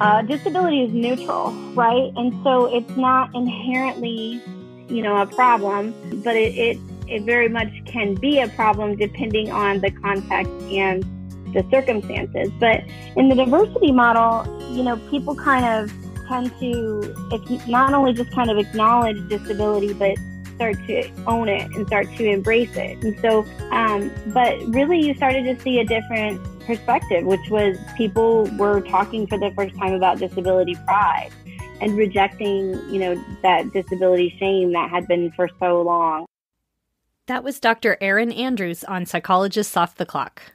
uh, disability is neutral, right? And so it's not inherently, you know, a problem, but it, it, it very much can be a problem depending on the context and the circumstances. But in the diversity model, you know, people kind of tend to not only just kind of acknowledge disability, but start to own it and start to embrace it. And so, um, but really, you started to see a different perspective, which was people were talking for the first time about disability pride and rejecting, you know, that disability shame that had been for so long. That was Dr. Erin Andrews on Psychologists Off the Clock.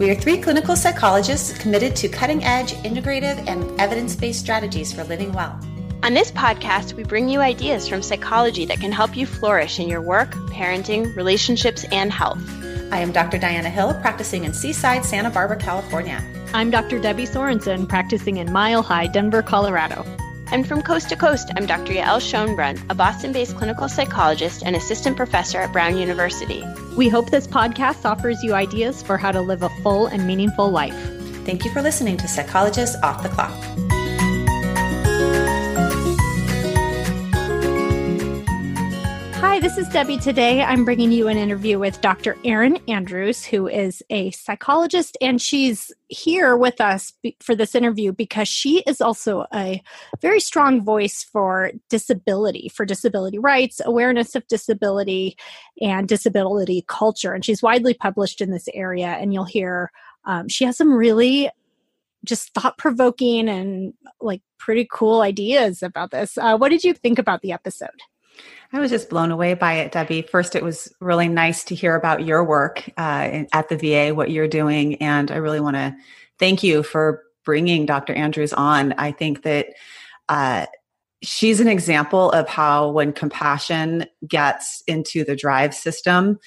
We are three clinical psychologists committed to cutting edge, integrative, and evidence based strategies for living well. On this podcast, we bring you ideas from psychology that can help you flourish in your work, parenting, relationships, and health. I am Dr. Diana Hill, practicing in Seaside, Santa Barbara, California. I'm Dr. Debbie Sorensen, practicing in Mile High, Denver, Colorado. And from coast to coast, I'm Dr. Yael Schonbrun, a Boston based clinical psychologist and assistant professor at Brown University. We hope this podcast offers you ideas for how to live a full and meaningful life. Thank you for listening to Psychologists Off the Clock. Hi, this is Debbie. Today I'm bringing you an interview with Dr. Erin Andrews, who is a psychologist, and she's here with us for this interview because she is also a very strong voice for disability, for disability rights, awareness of disability, and disability culture. And she's widely published in this area, and you'll hear um, she has some really just thought provoking and like pretty cool ideas about this. Uh, what did you think about the episode? I was just blown away by it, Debbie. First, it was really nice to hear about your work uh, at the VA, what you're doing. And I really want to thank you for bringing Dr. Andrews on. I think that uh, she's an example of how when compassion gets into the drive system,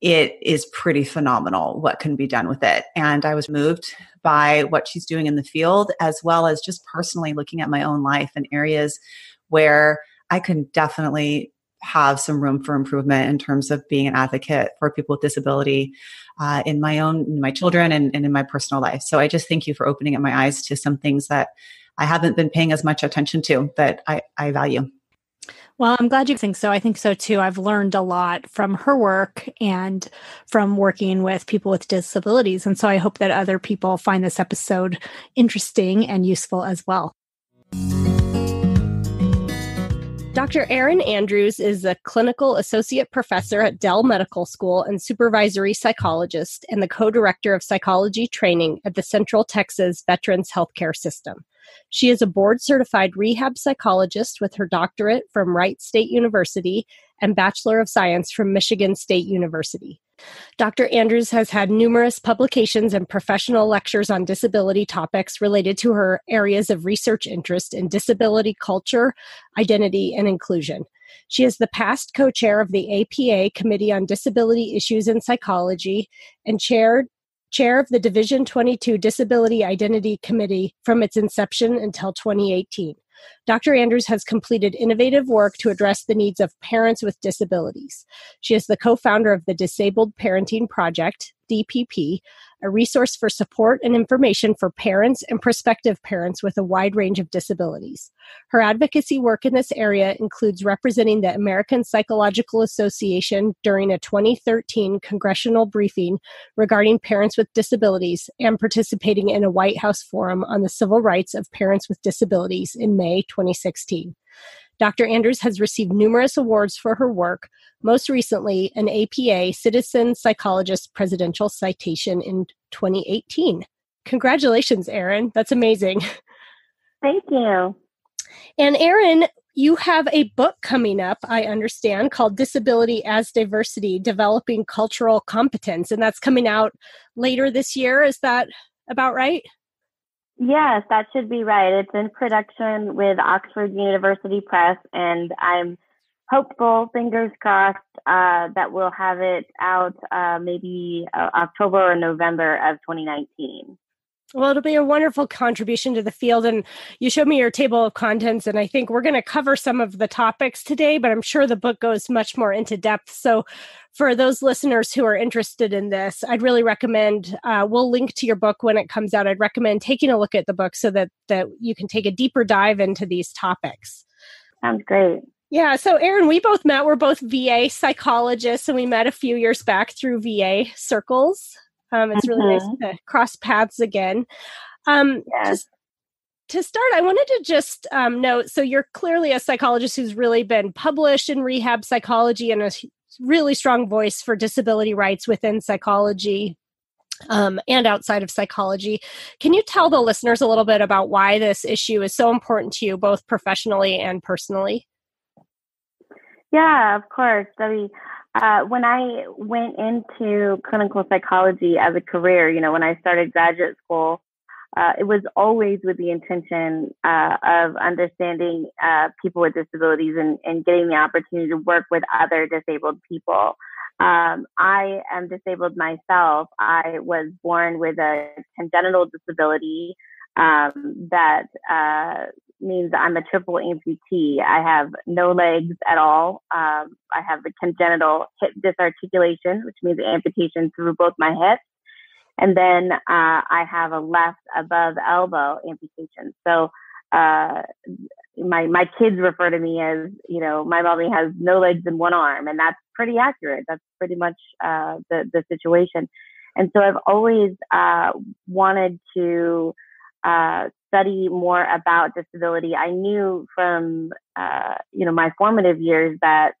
it is pretty phenomenal what can be done with it. And I was moved by what she's doing in the field, as well as just personally looking at my own life and areas where I can definitely have some room for improvement in terms of being an advocate for people with disability uh, in my own in my children and, and in my personal life so i just thank you for opening up my eyes to some things that i haven't been paying as much attention to that i, I value well, I'm glad you think so. I think so too. I've learned a lot from her work and from working with people with disabilities. And so I hope that other people find this episode interesting and useful as well. Dr. Erin Andrews is a clinical associate professor at Dell Medical School and supervisory psychologist and the co director of psychology training at the Central Texas Veterans Healthcare System. She is a board certified rehab psychologist with her doctorate from Wright State University and Bachelor of Science from Michigan State University. Dr. Andrews has had numerous publications and professional lectures on disability topics related to her areas of research interest in disability culture, identity, and inclusion. She is the past co chair of the APA Committee on Disability Issues in Psychology and chaired chair of the Division 22 Disability Identity Committee from its inception until 2018. Dr. Andrews has completed innovative work to address the needs of parents with disabilities. She is the co founder of the Disabled Parenting Project, DPP, a resource for support and information for parents and prospective parents with a wide range of disabilities. Her advocacy work in this area includes representing the American Psychological Association during a 2013 congressional briefing regarding parents with disabilities and participating in a White House forum on the civil rights of parents with disabilities in May 2016. Dr. Andrews has received numerous awards for her work, most recently, an APA Citizen Psychologist Presidential Citation in 2018. Congratulations, Erin. That's amazing. Thank you. And Erin, you have a book coming up, I understand, called Disability as Diversity Developing Cultural Competence, and that's coming out later this year. Is that about right? Yes, that should be right. It's in production with Oxford University Press, and I'm hopeful, fingers crossed, uh, that we'll have it out uh, maybe uh, October or November of 2019. Well, it'll be a wonderful contribution to the field. And you showed me your table of contents, and I think we're going to cover some of the topics today, but I'm sure the book goes much more into depth. So, for those listeners who are interested in this, I'd really recommend uh, we'll link to your book when it comes out. I'd recommend taking a look at the book so that that you can take a deeper dive into these topics. Sounds great. Yeah. So, Erin, we both met. We're both VA psychologists, and we met a few years back through VA circles. Um, it's really nice mm-hmm. to cross paths again. Um, yes. to start, I wanted to just um, note so you're clearly a psychologist who's really been published in rehab psychology and a really strong voice for disability rights within psychology um, and outside of psychology. Can you tell the listeners a little bit about why this issue is so important to you, both professionally and personally? Yeah, of course, Debbie. Uh, when I went into clinical psychology as a career, you know, when I started graduate school, uh, it was always with the intention uh, of understanding uh, people with disabilities and, and, getting the opportunity to work with other disabled people. Um, I am disabled myself. I was born with a congenital disability um, that uh, means I'm a triple amputee. I have no legs at all. Um, I have the congenital hip disarticulation, which means amputation through both my hips. And then uh, I have a left above elbow amputation. So uh, my my kids refer to me as you know my mommy has no legs and one arm, and that's pretty accurate. That's pretty much uh, the the situation. And so I've always uh, wanted to uh, study more about disability. I knew from uh, you know my formative years that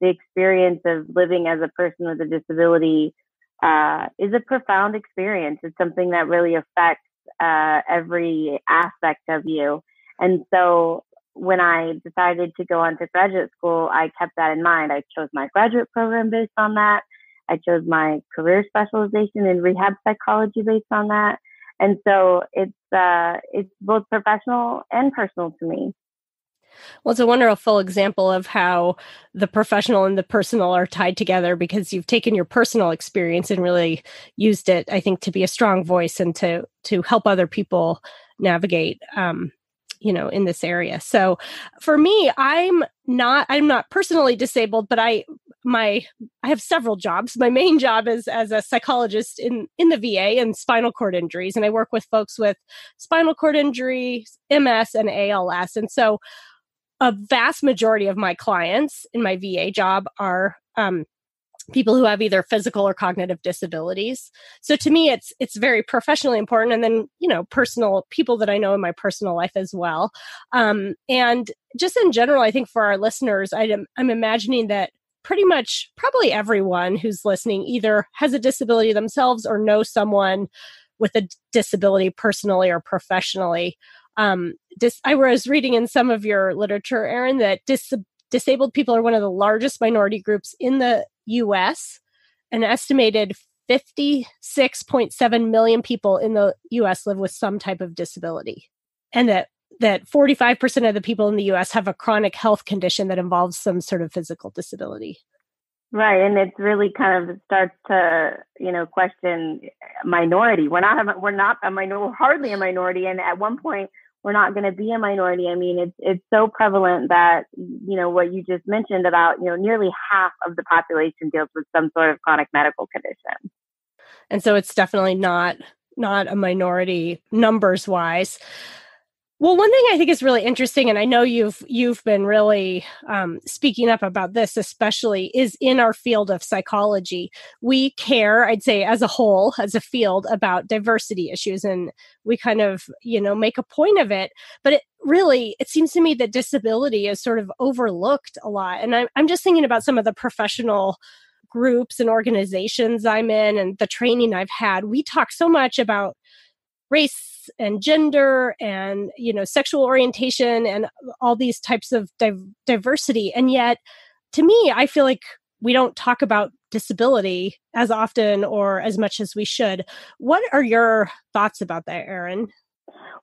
the experience of living as a person with a disability uh, is a profound experience. It's something that really affects uh, every aspect of you. And so when I decided to go on to graduate school, I kept that in mind. I chose my graduate program based on that. I chose my career specialization in rehab psychology based on that and so it's uh, it's both professional and personal to me. Well, it's a wonderful example of how the professional and the personal are tied together because you've taken your personal experience and really used it, I think, to be a strong voice and to to help other people navigate um, you know in this area so for me i'm not i'm not personally disabled but i my i have several jobs. My main job is as a psychologist in in the va and spinal cord injuries and i work with folks with spinal cord injury ms and als and so a vast majority of my clients in my va job are um, people who have either physical or cognitive disabilities. So to me it's it's very professionally important and then you know personal people that i know in my personal life as well. Um, and just in general i think for our listeners I'm, I'm imagining that pretty much probably everyone who's listening either has a disability themselves or know someone with a disability personally or professionally um, dis- i was reading in some of your literature erin that dis- disabled people are one of the largest minority groups in the US. An estimated 56.7 million people in the US live with some type of disability. And that that 45% of the people in the US have a chronic health condition that involves some sort of physical disability. Right, and it really kind of starts to, you know, question minority. We're not a, we're not a minority, hardly a minority, and at one point we're not going to be a minority. I mean, it's it's so prevalent that you know what you just mentioned about you know nearly half of the population deals with some sort of chronic medical condition. And so it's definitely not not a minority numbers wise. Well, one thing I think is really interesting, and I know you've you've been really um, speaking up about this, especially, is in our field of psychology. We care, I'd say, as a whole, as a field, about diversity issues, and we kind of, you know, make a point of it. But it really, it seems to me that disability is sort of overlooked a lot, and I'm I'm just thinking about some of the professional groups and organizations I'm in, and the training I've had. We talk so much about race and gender and you know sexual orientation and all these types of diversity. And yet to me i feel like we don't talk about disability as often or as much as we should. What are your thoughts about that erin?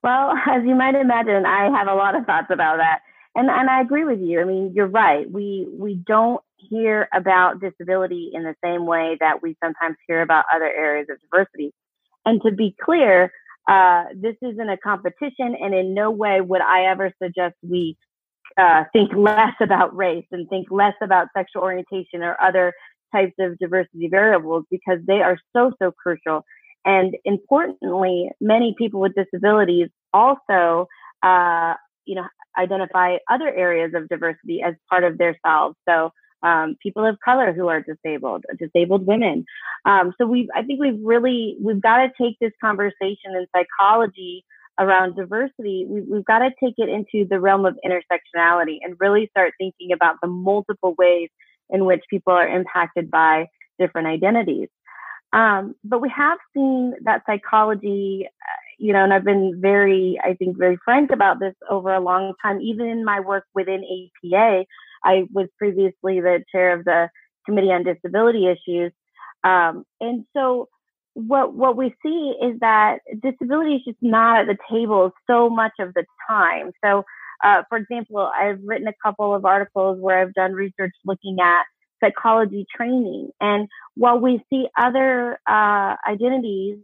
Well as you might imagine i have a lot of thoughts about that. And and i agree with you. I mean you're right. We we don't hear about disability in the same way that we sometimes hear about other areas of diversity. And to be clear uh, this isn't a competition, and in no way would I ever suggest we uh, think less about race and think less about sexual orientation or other types of diversity variables because they are so, so crucial. And importantly, many people with disabilities also, uh, you know, identify other areas of diversity as part of their selves. So, um, people of color who are disabled, disabled women. Um, so we, I think we've really, we've got to take this conversation in psychology around diversity. We, we've got to take it into the realm of intersectionality and really start thinking about the multiple ways in which people are impacted by different identities. Um, but we have seen that psychology, uh, you know, and I've been very, I think, very frank about this over a long time, even in my work within APA. I was previously the chair of the Committee on Disability Issues. Um, and so what what we see is that disability is just not at the table so much of the time. So, uh, for example, I've written a couple of articles where I've done research looking at psychology training, and while we see other uh, identities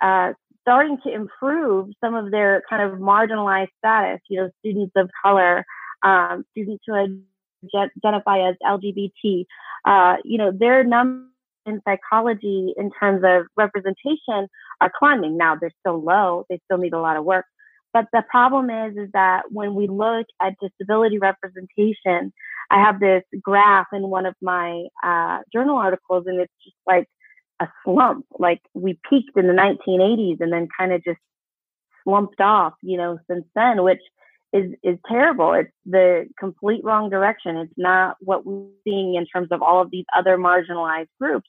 uh, starting to improve some of their kind of marginalized status, you know, students of color, um, students who identify as LGBT, uh, you know, their numbers in psychology in terms of representation are climbing. Now they're still low; they still need a lot of work. But the problem is, is that when we look at disability representation, I have this graph in one of my uh, journal articles, and it's just like a slump. Like we peaked in the 1980s and then kind of just slumped off, you know, since then, which is is terrible. It's the complete wrong direction. It's not what we're seeing in terms of all of these other marginalized groups.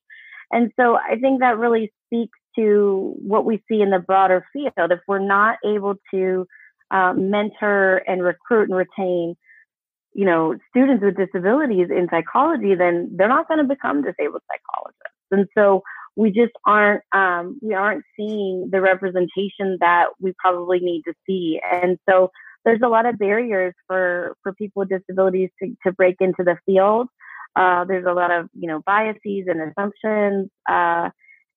And so I think that really speaks to what we see in the broader field. If we're not able to uh, mentor and recruit and retain, you know, students with disabilities in psychology, then they're not going to become disabled psychologists. And so we just aren't um, we aren't seeing the representation that we probably need to see. And so there's a lot of barriers for for people with disabilities to, to break into the field. Uh, there's a lot of you know biases and assumptions, uh,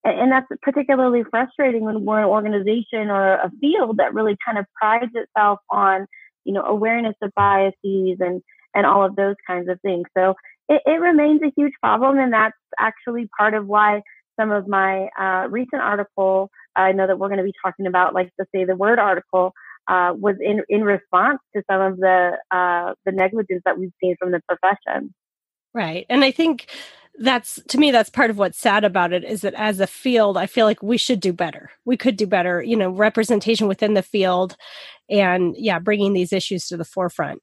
and, and, that's particularly frustrating when we're an organization or a field that really kind of prides itself on you know awareness of biases and and all of those kinds of things. So it, it remains a huge problem, and that's actually part of why some of my uh, recent article. I know that we're going to be talking about like the say the word article uh, was in, in response to some of the uh, the negligence that we've seen from the profession. Right, and I think that's to me that's part of what's sad about it is that as a field i feel like we should do better. We could do better you know representation within the field and yeah bringing these issues to the forefront.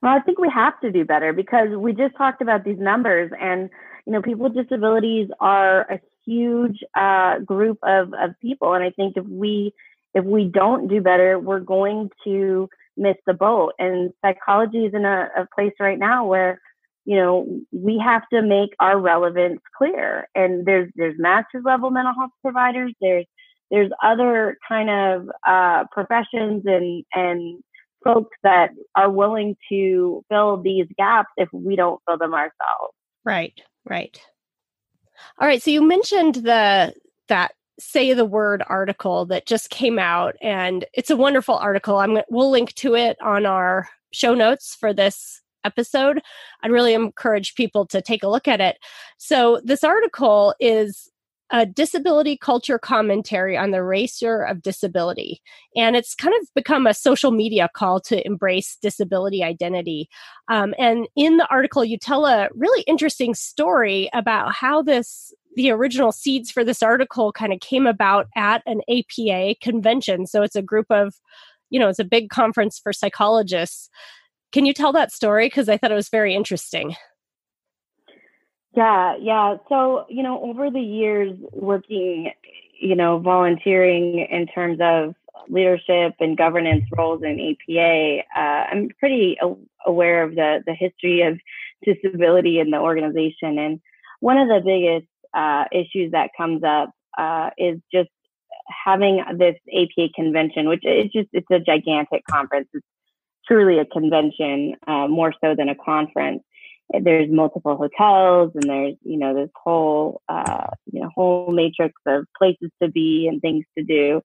Well i think we have to do better because we just talked about these numbers and you know people with disabilities are a huge uh, group of, of people. And i think if we if we don't do better, we're going to miss the boat. And psychology is in a, a place right now where, you know, we have to make our relevance clear. And there's there's master's level mental health providers. There's there's other kind of uh, professions and and folks that are willing to fill these gaps if we don't fill them ourselves. Right. Right. All right. So you mentioned the that say the word article that just came out and it's a wonderful article. I'm we'll link to it on our show notes for this episode. I'd really encourage people to take a look at it. So this article is a disability culture commentary on the erasure of disability. And it's kind of become a social media call to embrace disability identity. Um, and in the article, you tell a really interesting story about how this the original seeds for this article kind of came about at an APA convention. So it's a group of, you know, it's a big conference for psychologists. Can you tell that story? Because I thought it was very interesting. Yeah, yeah. So, you know, over the years working, you know, volunteering in terms of leadership and governance roles in APA, uh, I'm pretty aware of the, the history of disability in the organization. And one of the biggest uh, issues that comes up uh, is just having this APA convention, which is just it's a gigantic conference. It's truly a convention, uh, more so than a conference. There's multiple hotels, and there's you know this whole uh, you know whole matrix of places to be and things to do.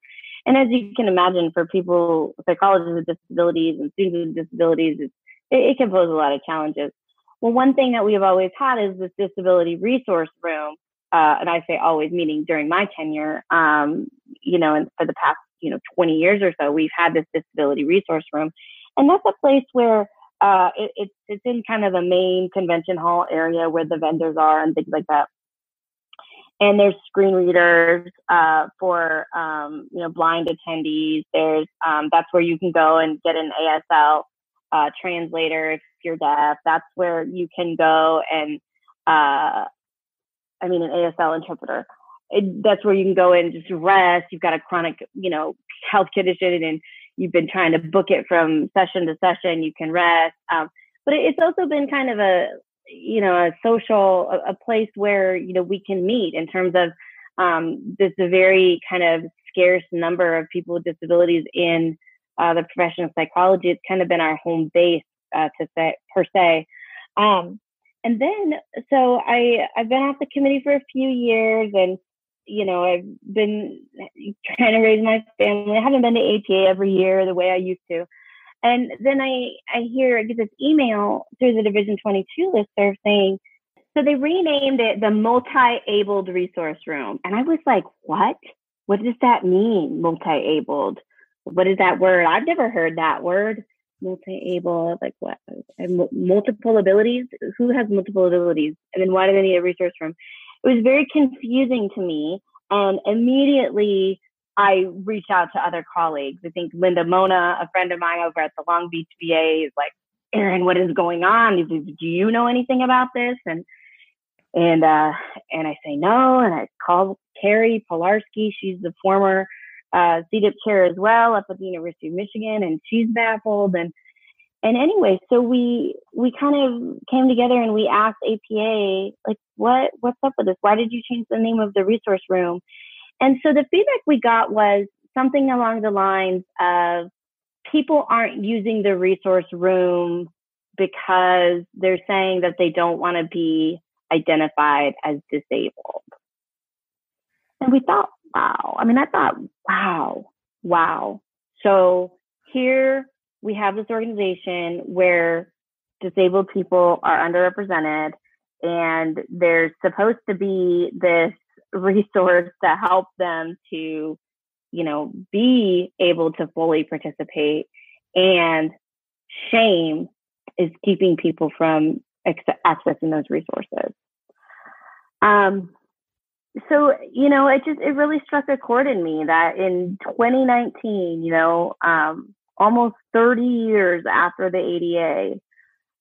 And as you can imagine, for people, psychologists with disabilities and students with disabilities, it, it can pose a lot of challenges. Well, one thing that we have always had is this disability resource room. Uh, and I say always, meaning during my tenure, um, you know, and for the past, you know, 20 years or so, we've had this disability resource room. And that's a place where uh, it, it's, it's in kind of the main convention hall area where the vendors are and things like that. And there's screen readers uh, for, um, you know, blind attendees. There's, um, that's where you can go and get an ASL uh, translator if you're deaf. That's where you can go and, uh, I mean, an ASL interpreter. It, that's where you can go and just rest. You've got a chronic, you know, health condition and you've been trying to book it from session to session. You can rest. Um, but it's also been kind of a, you know, a social, a, a place where, you know, we can meet in terms of, um, a very kind of scarce number of people with disabilities in uh, the profession of psychology. It's kind of been our home base uh, to say per se. Um, and then, so I I've been off the committee for a few years, and you know I've been trying to raise my family. I haven't been to APA every year the way I used to. And then I I hear I get this email through the Division 22 listserv saying, so they renamed it the multi-abled resource room, and I was like, what? What does that mean, multi-abled? What is that word? I've never heard that word multi-able, like what, multiple abilities? Who has multiple abilities? And then why do they need a resource room? It was very confusing to me. And immediately I reached out to other colleagues. I think Linda Mona, a friend of mine over at the Long Beach VA, is like, Erin, what is going on? Do you know anything about this? And and uh, and I say no, and I call Carrie Pilarski. She's the former uh, CDIP chair as well up at the University of Michigan, and she's baffled. And and anyway, so we we kind of came together and we asked APA like, what what's up with this? Why did you change the name of the resource room? And so the feedback we got was something along the lines of people aren't using the resource room because they're saying that they don't want to be identified as disabled. And we thought, wow. I mean, I thought, wow, wow. So here we have this organization where disabled people are underrepresented and there's supposed to be this resource to help them to you know be able to fully participate. And shame is keeping people from accessing those resources. Um, so you know it just it really struck a chord in me that in 2019 you know um, almost 30 years after the ada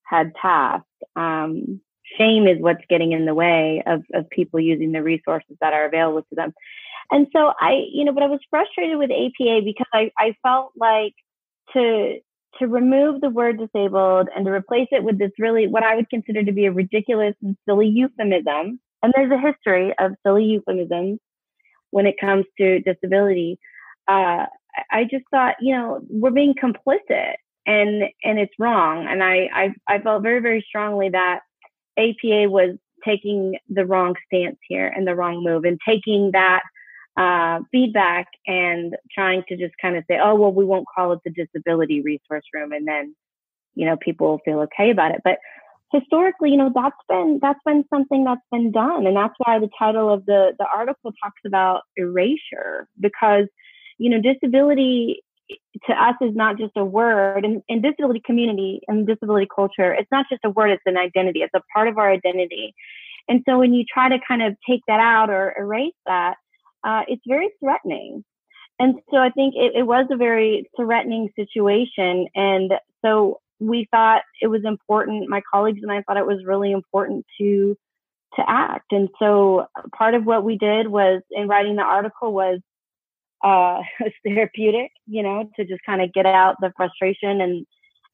had passed um, shame is what's getting in the way of, of people using the resources that are available to them and so i you know but i was frustrated with apa because i, I felt like to to remove the word disabled and to replace it with this really what i would consider to be a ridiculous and silly euphemism and there's a history of silly euphemisms when it comes to disability. Uh, I just thought, you know, we're being complicit and and it's wrong. And I, I I felt very very strongly that APA was taking the wrong stance here and the wrong move and taking that uh, feedback and trying to just kind of say, oh well, we won't call it the disability resource room, and then you know people will feel okay about it. But historically, you know, that's been that's been something that's been done, and that's why the title of the the article talks about erasure because you know disability to us is not just a word and, in disability community and disability culture it's not just a word it's an identity it's a part of our identity and so when you try to kind of take that out or erase that uh, it's very threatening and so i think it, it was a very threatening situation and so we thought it was important. My colleagues and I thought it was really important to to act. And so part of what we did was in writing the article was uh, therapeutic, you know, to just kind of get out the frustration and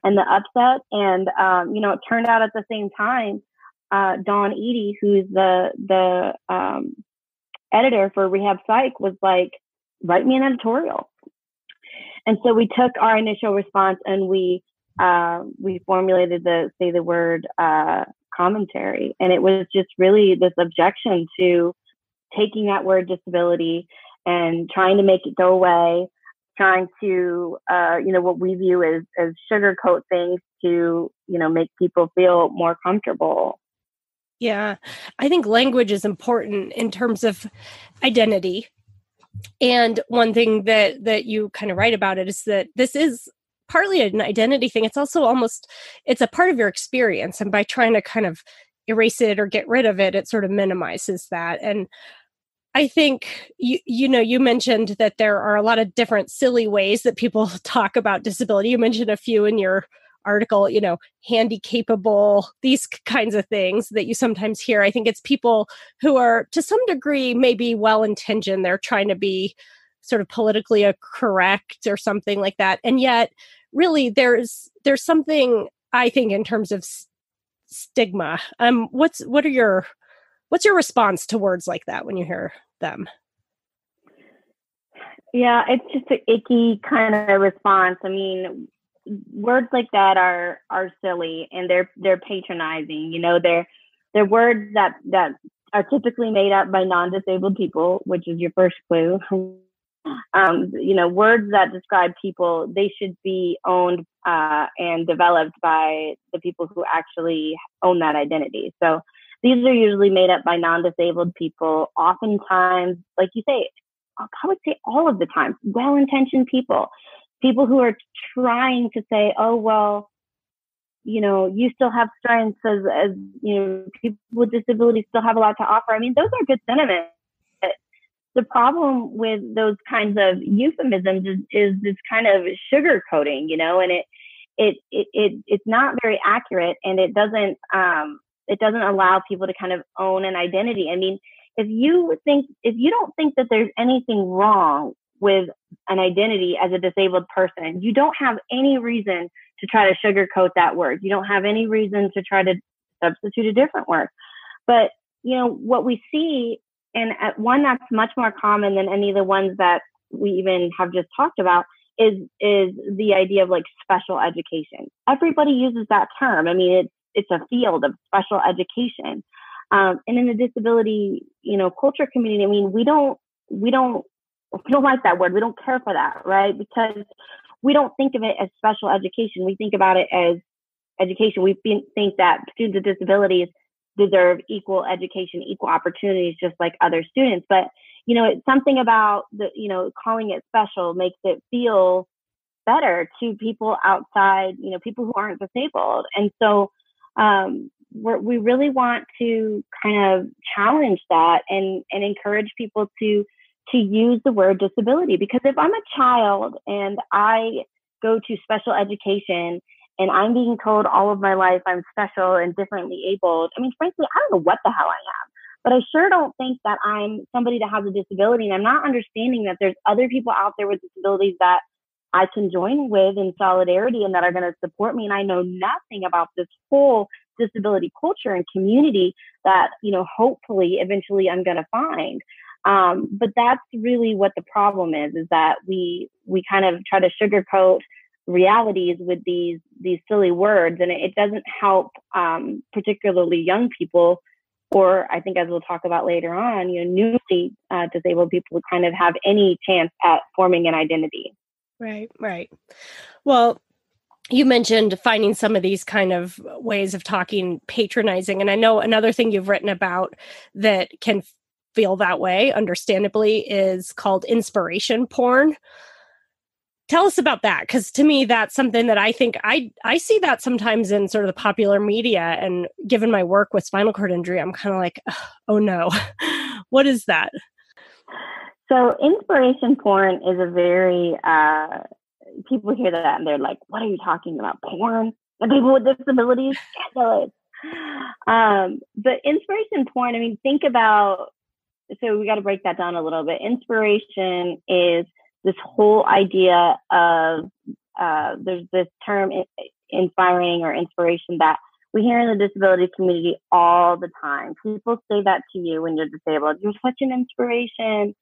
and the upset. And um, you know, it turned out at the same time, uh, Dawn Ehde, who's the the um, editor for Rehab Psych, was like, write me an editorial. And so we took our initial response and we uh, we formulated the say the word uh, commentary, and it was just really this objection to taking that word disability and trying to make it go away trying to, uh, you know, what we view as, as sugarcoat things to, you know, make people feel more comfortable. Yeah, I think language is important in terms of identity. And one thing that that you kind of write about it is that this is partly an identity thing. It's also almost it's a part of your experience, and by trying to kind of erase it or get rid of it, it sort of minimizes that. And I think you you know you mentioned that there are a lot of different silly ways that people talk about disability. You mentioned a few in your article, you know, handy capable, these kinds of things that you sometimes hear. I think it's people who are to some degree maybe well intentioned. They're trying to be sort of politically correct or something like that. And yet really there's there's something I think in terms of stigma. Um what's what are your What's your response to words like that when you hear them? Yeah, it's just an icky kind of response. I mean, words like that are are silly and they're they're patronizing. You know, they're they're words that that are typically made up by non-disabled people, which is your first clue. um, you know, words that describe people, they should be owned uh, and developed by the people who actually own that identity. So these are usually made up by non-disabled people, oftentimes, like you say, I would say all of the time, well-intentioned people, people who are trying to say, oh, well, you know, you still have strengths as, as, you know, people with disabilities still have a lot to offer. I mean, those are good sentiments. The problem with those kinds of euphemisms is, is this kind of sugarcoating, you know, and it, it, it, it, it's not very accurate and it doesn't, um, it doesn't allow people to kind of own an identity. I mean, if you think, if you don't think that there's anything wrong with an identity as a disabled person, you don't have any reason to try to sugarcoat that word. You don't have any reason to try to substitute a different word. But, you know, what we see, and one that's much more common than any of the ones that we even have just talked about, is is the idea of like special education. Everybody uses that term. I mean, it's it's a field of special education. Um, and in the disability, you know, culture community, I mean, we don't, we don't, we don't like that word. We don't care for that, right? Because we don't think of it as special education. We think about it as education. We think that students with disabilities deserve equal education, equal opportunities, just like other students. But you know, it's something about the, you know, calling it special makes it feel better to people outside, you know, people who aren't disabled. And so um, we really want to kind of challenge that and, and encourage people to to use the word disability because if I'm a child and I go to special education and I'm being told all of my life I'm special and differently abled, I mean, frankly, I don't know what the hell I am. But I sure don't think that I'm somebody that has a disability. And I'm not understanding that there's other people out there with disabilities that I can join with in solidarity and that are going to support me. And I know nothing about this whole disability culture and community that, you know, hopefully eventually I'm going to find. Um, but that's really what the problem is, is that we, we kind of try to sugarcoat realities with these, these silly words and it, doesn't help, um, particularly young people or I think as we'll talk about later on, you know, newly uh, disabled people to kind of have any chance at forming an identity. Right, right. Well, you mentioned finding some of these kind of ways of talking patronizing. And I know another thing you've written about that can feel that way, understandably, is called inspiration porn. Tell us about that because to me that's something that I think I I see that sometimes in sort of the popular media and given my work with spinal cord injury I'm kind of like oh no what is that so inspiration porn is a very uh, people hear that and they're like, "What are you talking about? Porn and people with disabilities? Um, but inspiration porn. I mean, think about. So we got to break that down a little bit. Inspiration is this whole idea of uh, there's this term inspiring or inspiration that we hear in the disability community all the time. People say that to you when you're disabled. You're such an inspiration.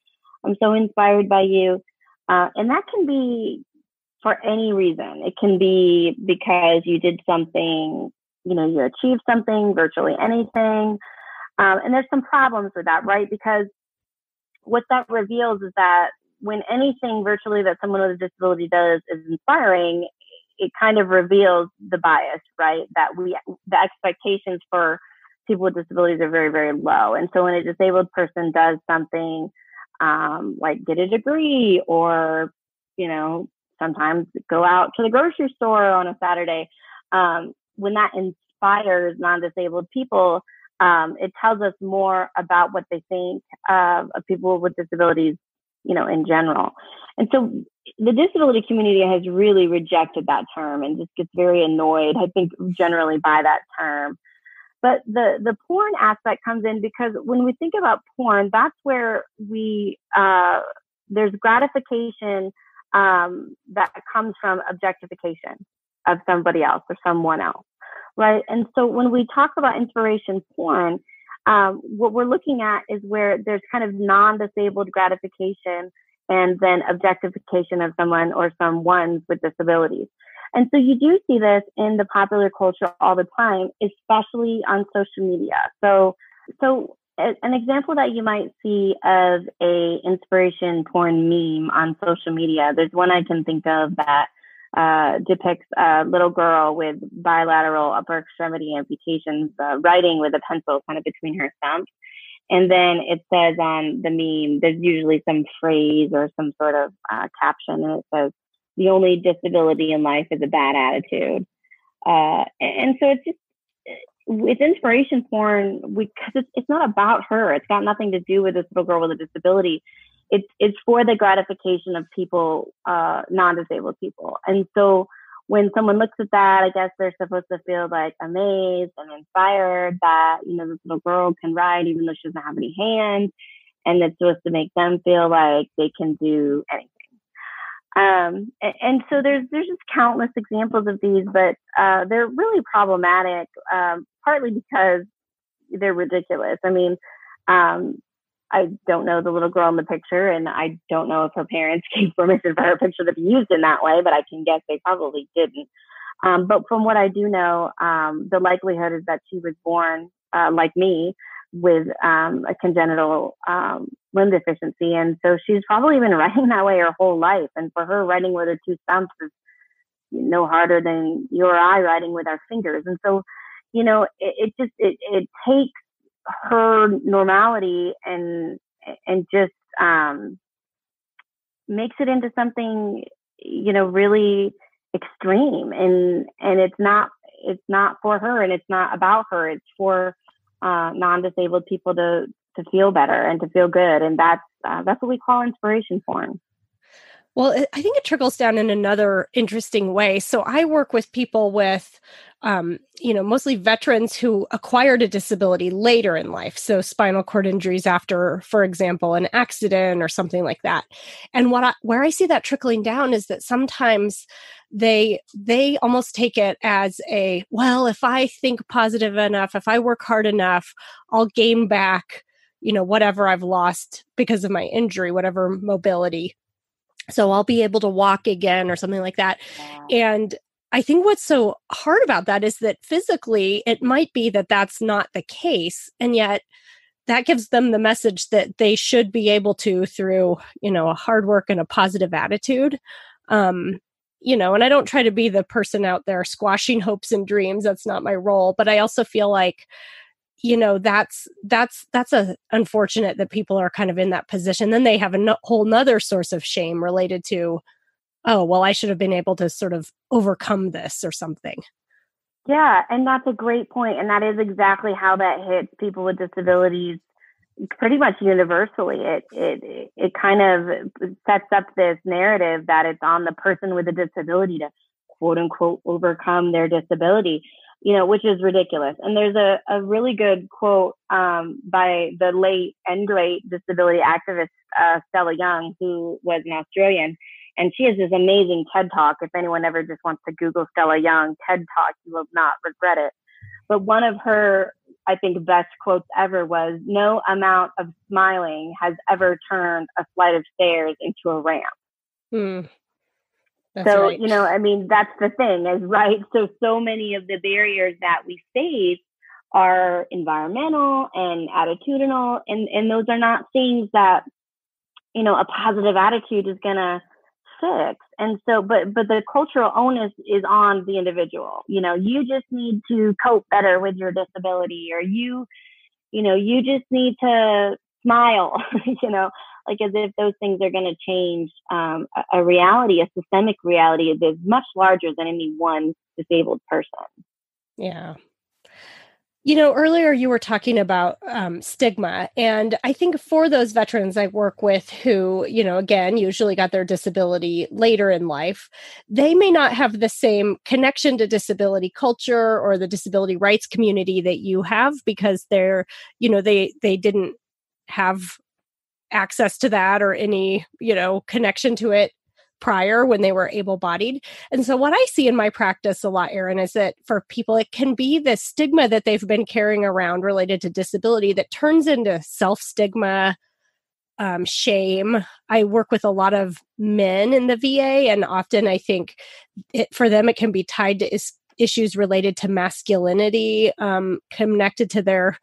I'm so inspired by you. Uh, and that can be for any reason. It can be because you did something, you know, you achieved something, virtually anything. Um, and there's some problems with that, right? Because what that reveals is that when anything virtually that someone with a disability does is inspiring, it kind of reveals the bias, right? That we, the expectations for people with disabilities are very, very low. And so when a disabled person does something um, like get a degree or, you know, sometimes go out to the grocery store on a Saturday, um, when that inspires non-disabled people, um, it tells us more about what they think of people with disabilities, you know, in general. And so the disability community has really rejected that term and just gets very annoyed, I think, generally by that term. But the, the porn aspect comes in because when we think about porn, that's where we, uh, there's gratification um, that comes from objectification of somebody else or someone else right? And so when we talk about inspiration porn, um, what we're looking at is where there's kind of non-disabled gratification and then objectification of someone or some ones with disabilities. And so you do see this in the popular culture all the time, especially on social media. So, so an example that you might see of a inspiration porn meme on social media, there's one I can think of that uh, depicts a little girl with bilateral upper extremity amputations, uh, writing with a pencil kind of between her thumbs. And then it says on the meme, there's usually some phrase or some sort of uh, caption, and it says, "The only disability in life is a bad attitude." Uh, and so it's just with inspiration porn because it's, it's not about her. It's got nothing to do with this little girl with a disability it's it's for the gratification of people, uh, non-disabled people. And so when someone looks at that, I guess they're supposed to feel like amazed and inspired that you know this little girl can ride even though she doesn't have any hands, and it's supposed to make them feel like they can do anything. Um, and, and, so there's there's just countless examples of these, but uh, they're really problematic. Um, partly because they're ridiculous. I mean, um, I don't know the little girl in the picture, and I don't know if her parents gave permission for her picture to be used in that way, but I can guess they probably didn't. Um, but from what I do know, um, the likelihood is that she was born uh, like me with um, a congenital um, limb deficiency, and so she's probably been writing that way her whole life. And for her, writing with her two thumbs is no harder than you or I writing with our fingers. And so, you know, it, it just it, it takes her normality and and just um, makes it into something you know really extreme and and it's not it's not for her and it's not about her it's for uh, non-disabled people to to feel better and to feel good and that's uh, that's what we call inspiration porn well, I think it trickles down in another interesting way. So I work with people with, um, you know, mostly veterans who acquired a disability later in life. So spinal cord injuries after, for example, an accident or something like that. And what I, where I see that trickling down is that sometimes they they almost take it as a well, if I think positive enough, if I work hard enough, I'll gain back you know whatever i've lost because of my injury whatever mobility so I'll be able to walk again or something like that. And I think what's so hard about that is that physically it might be that that's not the case. And yet that gives them the message that they should be able to through, you know, a hard work and a positive attitude. Um, you know, and I don't try to be the person out there squashing hopes and dreams. That's not my role. But I also feel like you know that's that's that's a unfortunate that people are kind of in that position. Then they have a no, whole nother source of shame related to oh well i should have been able to sort of overcome this or something. Yeah and that's a great point and that is exactly how that hits people with disabilities pretty much universally. It it it kind of uh, sets up this narrative that it's on the person with a disability to quote unquote overcome their disability you know, which is ridiculous. And there's a, a really good quote um, by the late and great disability activist uh, Stella Young, who was an Australian. And she has this amazing TED talk. If anyone ever just wants to Google Stella Young TED talk, you will not regret it. But one of her, I think, best quotes ever was No amount of smiling has ever turned a flight of stairs into a ramp. Hmm. That's so, right. you know, I mean, that's the thing is right. So, so many of the barriers that we face are environmental and attitudinal, and, and those are not things that you know, a positive attitude is going to fix. And so, but, but the cultural onus is on the individual. You know, you just need to cope better with your disability or you, you know, you just need to smile, you know, like as if those things are going to change um, a, reality, a systemic reality that is much larger than any one disabled person. Yeah. You know, earlier you were talking about um, stigma. And I think for those veterans I work with who, you know, again, usually got their disability later in life, they may not have the same connection to disability culture or the disability rights community that you have because they're, you know, they they didn't have access to that or any, you know, connection to it prior when they were able bodied. And so, what I see in my practice a lot, Erin, is that for people, it can be the stigma that they've been carrying around related to disability that turns into self stigma, um, shame. I work with a lot of men in the VA, and often I think it, for them, it can be tied to is- issues related to masculinity, um, connected to their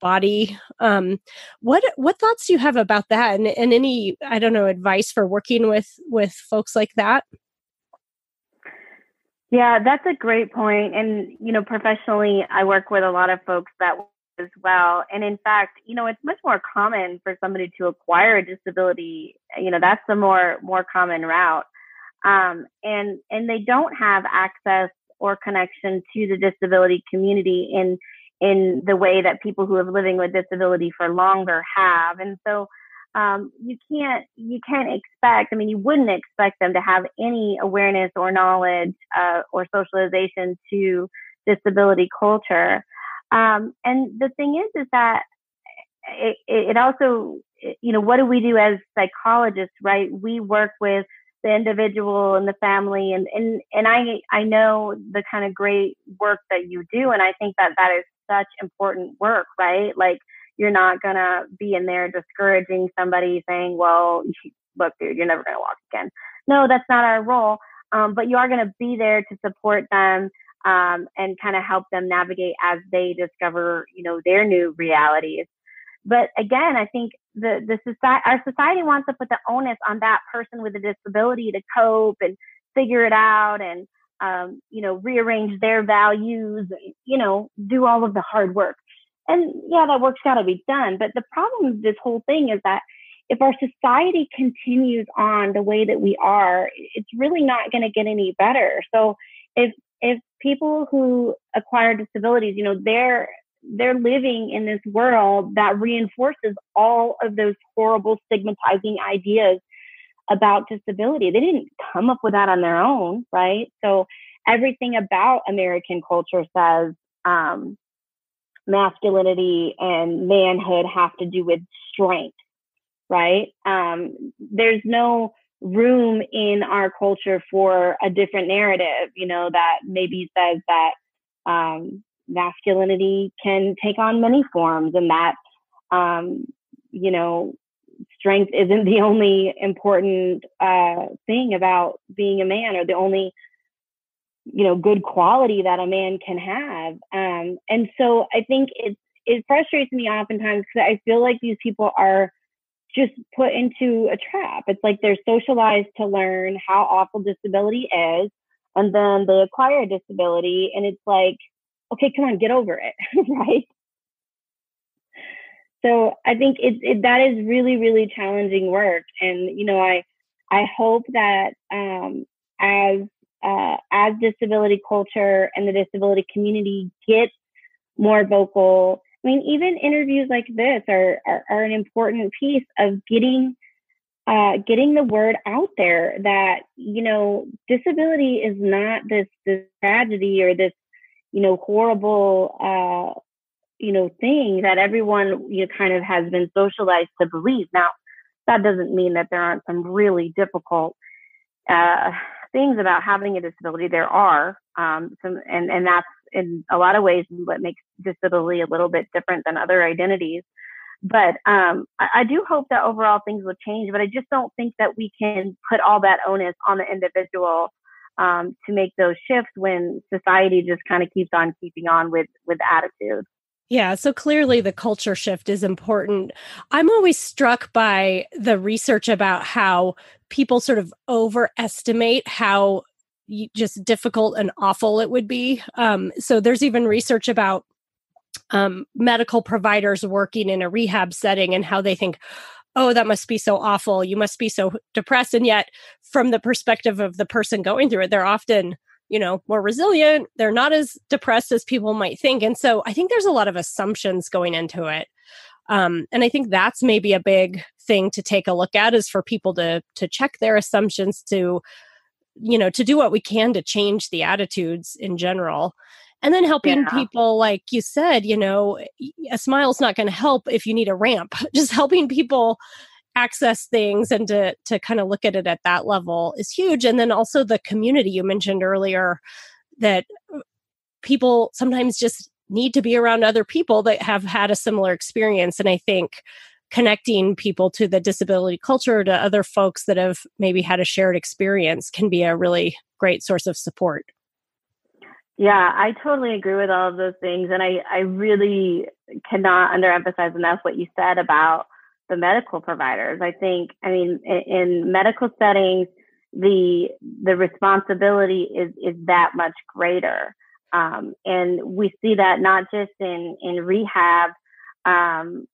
body um, what what thoughts do you have about that and, and any i don't know advice for working with with folks like that yeah that's a great point. and you know professionally i work with a lot of folks that as well and in fact you know it's much more common for somebody to acquire a disability you know that's the more more common route um, and and they don't have access or connection to the disability community in in the way that people who have living with disability for longer have. And so um, you can't you can't expect. I mean, you wouldn't expect them to have any awareness or knowledge uh, or socialization to disability culture. Um, and the thing is, is that it, it also, you know, what do we do as psychologists, right? We work with the individual and the family and, and, and I, I know the kind of great work that you do. And I think that that is such important work, right? Like you're not gonna be in there discouraging somebody saying, well, look, dude, you're never gonna walk again. No, that's not our role. Um, but you are gonna be there to support them um, and kind of help them navigate as they discover, you know, their new realities. But again, I think the the society, our society wants to put the onus on that person with a disability to cope and figure it out and um, you know, rearrange their values, you know, do all of the hard work. And yeah, that work's got to be done. But the problem with this whole thing is that if our society continues on the way that we are, it's really not going to get any better. So if if people who acquire disabilities, you know, they're they're living in this world that reinforces all of those horrible stigmatizing ideas about disability. They didn't come up with that on their own, right? So everything about American culture says um, masculinity and manhood have to do with strength, right? Um, there's no room in our culture for a different narrative, you know, that maybe says that um, masculinity can take on many forms and that, um, you know, strength isn't the only important uh, thing about being a man or the only you know good quality that a man can have. Um, and so i think it it frustrates me oftentimes because i feel like these people are just put into a trap. It's like they're socialized to learn how awful disability is and then they acquire a disability and it's like okay come on get over it right so I think it, it, that is really really challenging work, and you know I I hope that um, as uh, as disability culture and the disability community gets more vocal. I mean, even interviews like this are are, are an important piece of getting uh, getting the word out there that you know disability is not this this tragedy or this you know horrible uh, you know, thing that everyone you know, kind of has been socialized to believe. Now, that doesn't mean that there aren't some really difficult uh, things about having a disability. There are um, some, and and that's in a lot of ways what makes disability a little bit different than other identities. But um, I, I do hope that overall things will change. But I just don't think that we can put all that onus on the individual um, to make those shifts when society just kind of keeps on keeping on with with attitudes. Yeah, so clearly the culture shift is important. I'm always struck by the research about how people sort of overestimate how just difficult and awful it would be. Um, so there's even research about um, medical providers working in a rehab setting and how they think, oh, that must be so awful. You must be so depressed. And yet, from the perspective of the person going through it, they're often you know, more resilient. They're not as depressed as people might think. And so I think there's a lot of assumptions going into it. Um, and I think that's maybe a big thing to take a look at is for people to to check their assumptions to, you know, to do what we can to change the attitudes in general. And then helping yeah. people, like you said, you know, a smile's not going to help if you need a ramp. Just helping people access things and to to kind of look at it at that level is huge and then also the community you mentioned earlier that uh, people sometimes just need to be around other people that have had a similar experience and i think connecting people to the disability culture to other folks that have maybe had a shared experience can be a really great source of support yeah, I totally agree with all of those things. And I, I really cannot underemphasize enough what you said about the medical providers. I think, I mean, in, in medical settings, the the responsibility is is that much greater, um, and we see that not just in in rehab um,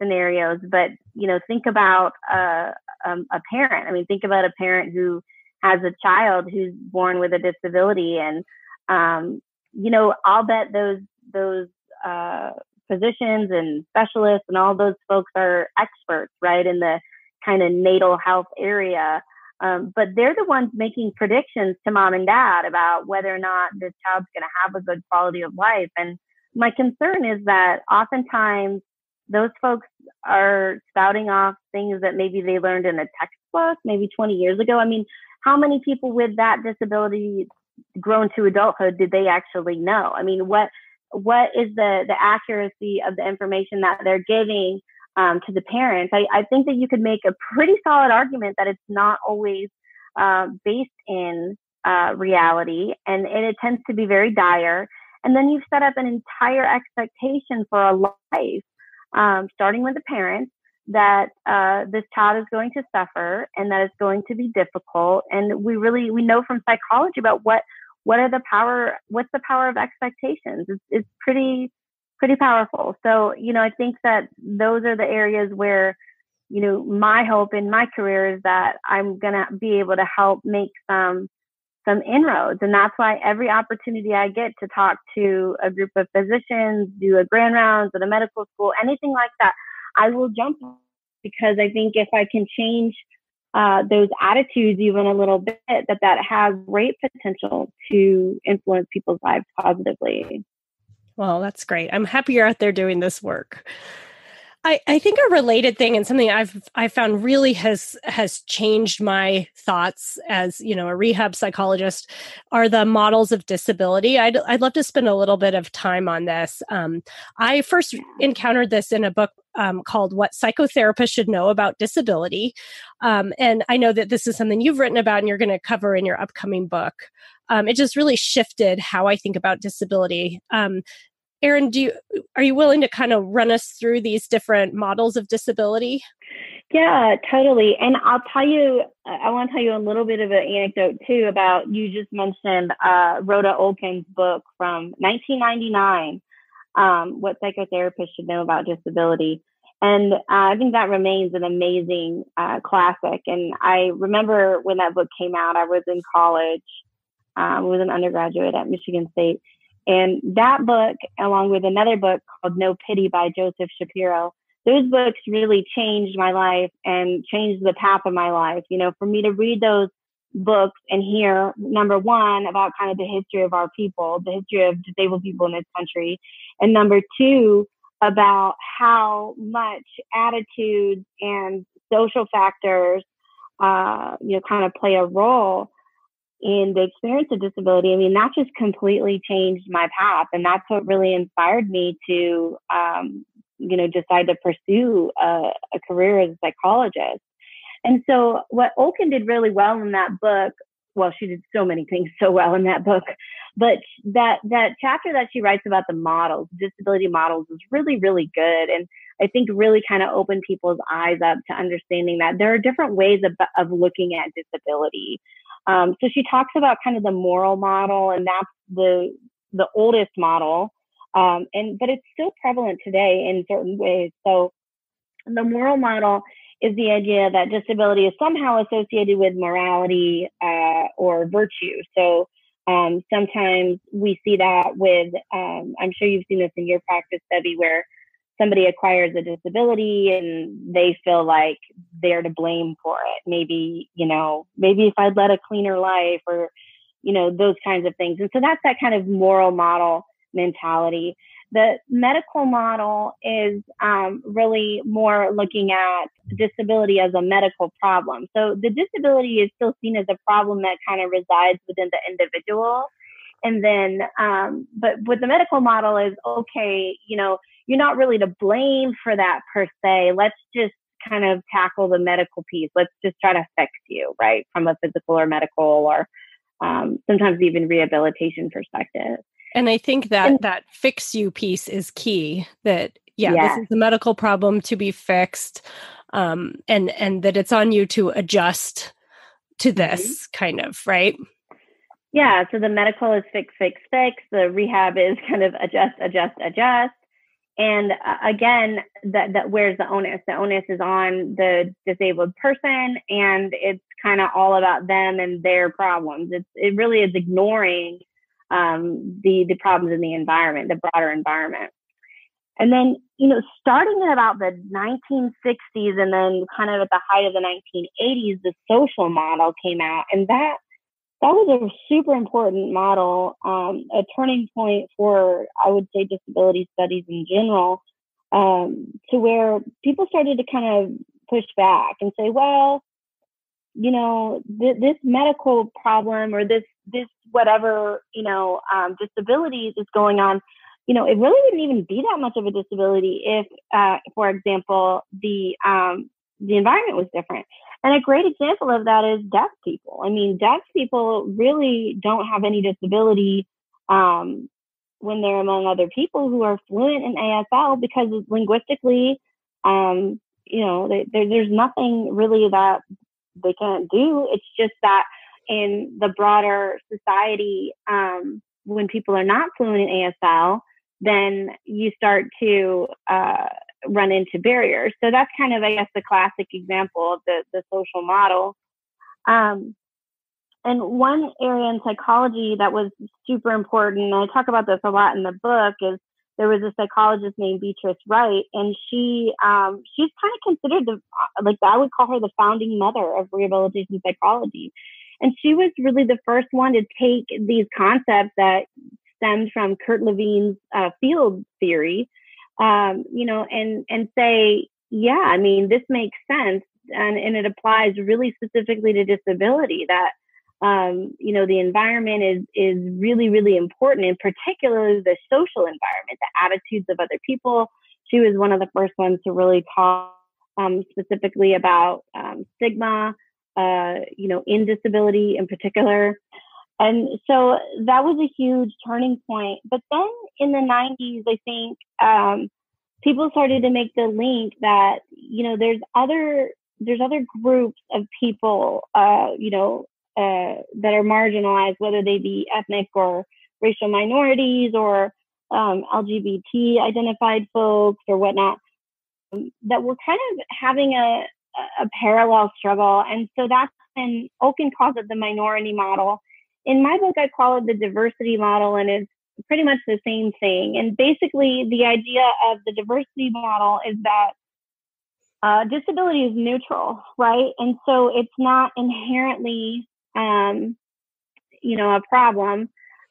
scenarios, but you know, think about a, um, a parent. I mean, think about a parent who has a child who's born with a disability, and um, you know, I'll bet those those uh, physicians and specialists and all those folks are experts, right, in the kind of natal health area. Um, but they're the ones making predictions to mom and dad about whether or not this child's going to have a good quality of life. And my concern is that oftentimes those folks are spouting off things that maybe they learned in a textbook maybe 20 years ago. I mean, how many people with that disability grown to adulthood did they actually know? I mean, what what is the the accuracy of the information that they're giving um, to the parents. I, I, think that you could make a pretty solid argument that it's not always uh, based in uh, reality, and, and it tends to be very dire. And then you've set up an entire expectation for a life, um, starting with the parents, that uh, this child is going to suffer and that it's going to be difficult. And we really we know from psychology about what what are the power what's the power of expectations? It's, it's pretty pretty powerful. So you know i think that those are the areas where you know my hope in my career is that i'm going to be able to help make some some inroads. And that's why every opportunity i get to talk to a group of physicians do a grand rounds at a medical school anything like that i will jump because i think if i can change uh, those attitudes even a little bit that that has great potential to influence people's lives positively well that's great i'm happy you're out there doing this work I, I think a related thing and something I've I found really has has changed my thoughts as you know a rehab psychologist are the models of disability. I'd I'd love to spend a little bit of time on this. Um, I first encountered this in a book um, called "What Psychotherapists Should Know About Disability," um, and I know that this is something you've written about and you're going to cover in your upcoming book. Um, it just really shifted how I think about disability. Um, Erin, do you are you willing to kind of run us through these different models of disability? Yeah, totally. And I'll tell you, I want to tell you a little bit of an anecdote too about you just mentioned uh, Rhoda Olkin's book from 1999, um, What Psychotherapists Should Know About Disability. And uh, I think that remains an amazing uh, classic. And I remember when that book came out, I was in college, um, I was an undergraduate at Michigan State and that book, along with another book called No Pity by Joseph Shapiro, those books really changed my life and changed the path of my life. You know, for me to read those books and hear, number one, about kind of the history of our people, the history of disabled people in this country, and number two, about how much attitudes and social factors, uh, you know, kind of play a role in the experience of disability, I mean, that just completely changed my path. And that's what really inspired me to, um, you know, decide to pursue a, a, career as a psychologist. And so, what Olkin did really well in that book well, she did so many things so well in that book, but that that chapter that she writes about the models, disability models, is really really good, and I think really kind of opened people's eyes up to understanding that there are different ways of of looking at disability. Um, so she talks about kind of the moral model, and that's the the oldest model, um, and but it's still prevalent today in certain ways. So the moral model is the idea that disability is somehow associated with morality uh, or virtue. So um, sometimes we see that with, um, I'm sure you've seen this in your practice, Debbie, where somebody acquires a disability and they feel like they're to blame for it. Maybe, you know, maybe if I'd led a cleaner life or, you know, those kinds of things. And so that's that kind of moral model mentality. The medical model is um, really more looking at disability as a medical problem. So the disability is still seen as a problem that kind of resides within the individual. And then, um, but with the medical model is okay, you know, you're not really to blame for that per se. Let's just kind of tackle the medical piece. Let's just try to fix you, right, from a physical or medical or um, sometimes even rehabilitation perspective. And I think that and, that fix you piece is key. That yeah, yeah, this is a medical problem to be fixed, um, and and that it's on you to adjust to mm-hmm. this mm-hmm. kind of right. Yeah. So the medical is fix, fix, fix. The rehab is kind of adjust, adjust, adjust. And uh, again, that that where's the onus? The onus is on the disabled person, and it's kind of all about them and their problems. It's it really is ignoring um, the the problems in the environment, the broader environment. And then, you know, starting in about the 1960s and then kind of at the height of the 1980s, the social model came out, and that that was a super important model, um, a turning point for I would say disability studies in general, um, to where people started to kind of push back and say, well, you know, th- this medical problem or this this whatever you know um, disabilities is going on you know it really wouldn't even be that much of a disability if uh, for example the um, the environment was different. And a great example of that is deaf people. I mean deaf people really don't have any disability um, when they're among other people who are fluent in asl because linguistically um, you know they, there's nothing really that they can't do it's just that in the broader society, um, when people are not fluent in ASL, then you start to uh, run into barriers. So that's kind of, I guess, the classic example of the, the social model. Um, and one area in psychology that was super important, and I talk about this a lot in the book, is there was a psychologist named Beatrice Wright, and she um, she's kind of considered the like I would call her the founding mother of rehabilitation psychology. And she was really the first one to take these concepts that stemmed from Kurt Lewin's uh, field theory, um, you know, and and say, yeah, I mean, this makes sense, and and it applies really specifically to disability. That um, you know, the environment is is really really important, and particularly the social environment, the attitudes of other people. She was one of the first ones to really talk um, specifically about um, stigma uh, you know, in disability in particular. And so that was a huge turning point. But then in the 90s, I think um, people started to make the link that, you know, there's other there's other groups of people, uh, you know, uh, that are marginalized, whether they be ethnic or racial minorities or um, LGBT identified folks or whatnot, um, that we're kind of having a, a parallel struggle. And so that's when Olkin calls it the minority model. In my book, I call it the diversity model, and it's pretty much the same thing. And basically, the idea of the diversity model is that uh, disability is neutral, right? And so it's not inherently, um, you know, a problem,